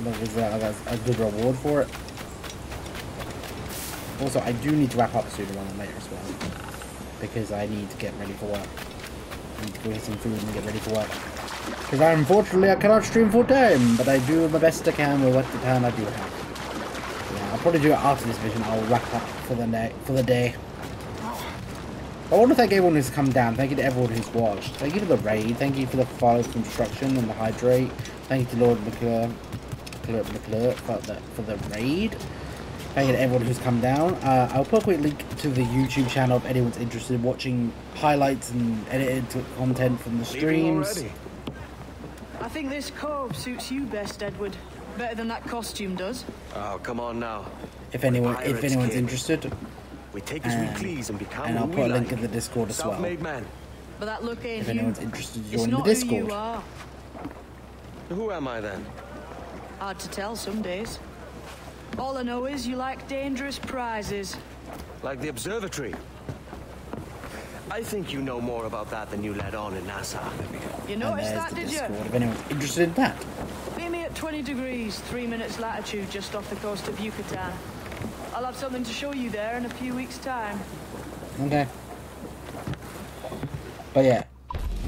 But was that like a, good reward for it? Also, I do need to wrap up sooner than later as well. Because I need to get ready for work. I need to go get some food and get ready for work. Because unfortunately I cannot stream full time, but I do the best I can with what the time I do have. Yeah, I'll probably do it after this vision. I'll wrap up for the day. For the day. I want to thank everyone who's come down. Thank you to everyone who's watched. Thank you for the raid. Thank you for the follow construction and the hydrate. Thank you to Lord McClure, McClure, McClure for the for the raid. Thank you to everyone who's come down. Uh, I'll put a quick link to the YouTube channel if anyone's interested in watching highlights and edited content from the streams. I think this cove suits you best, Edward. Better than that costume does. Oh, come on now. If anyone, if anyone's kid. interested. We take as we And- please and become and I'll put a link like. in the Discord as well. Man. But that look ain't If you. anyone's interested, It's join the not who you are. Who am I then? Hard to tell some days. All I know is you like dangerous prizes. Like the observatory. I think you know more about that than you let on in NASA. You And noticed there's that, the did you? Discord if anyone's interested in that. Meet me at 20 degrees, three minutes latitude just off the coast of Yucatan. I'll have something to show you there in a few weeks' time. Okay. But yeah,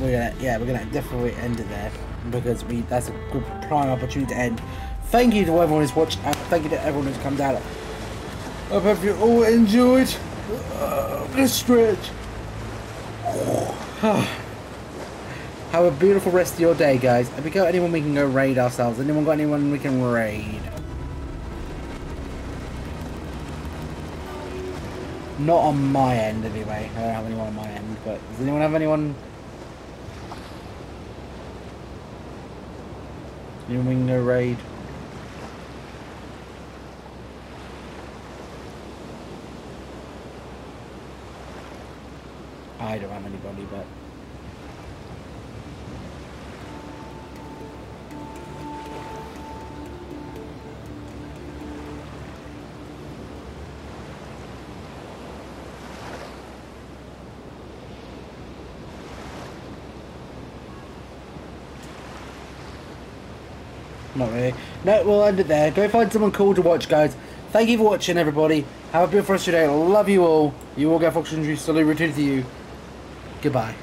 we're gonna yeah we're gonna definitely end it there because we that's a good prime opportunity to end. Thank you to everyone who's watched. And thank you to everyone who's come down. I hope you all enjoyed uh, this stretch. Have a beautiful rest of your day, guys. Have we got anyone we can go raid ourselves? Anyone got anyone we can raid? Not on my end, anyway. I don't have anyone on my end, but does anyone have anyone? We can go raid? I don't have anybody, but. Not really. No, we'll end it there. Go find someone cool to watch, guys. Thank you for watching, everybody. Have a beautiful rest of your day. Love you all. You all get Fox and Salute to you. Goodbye.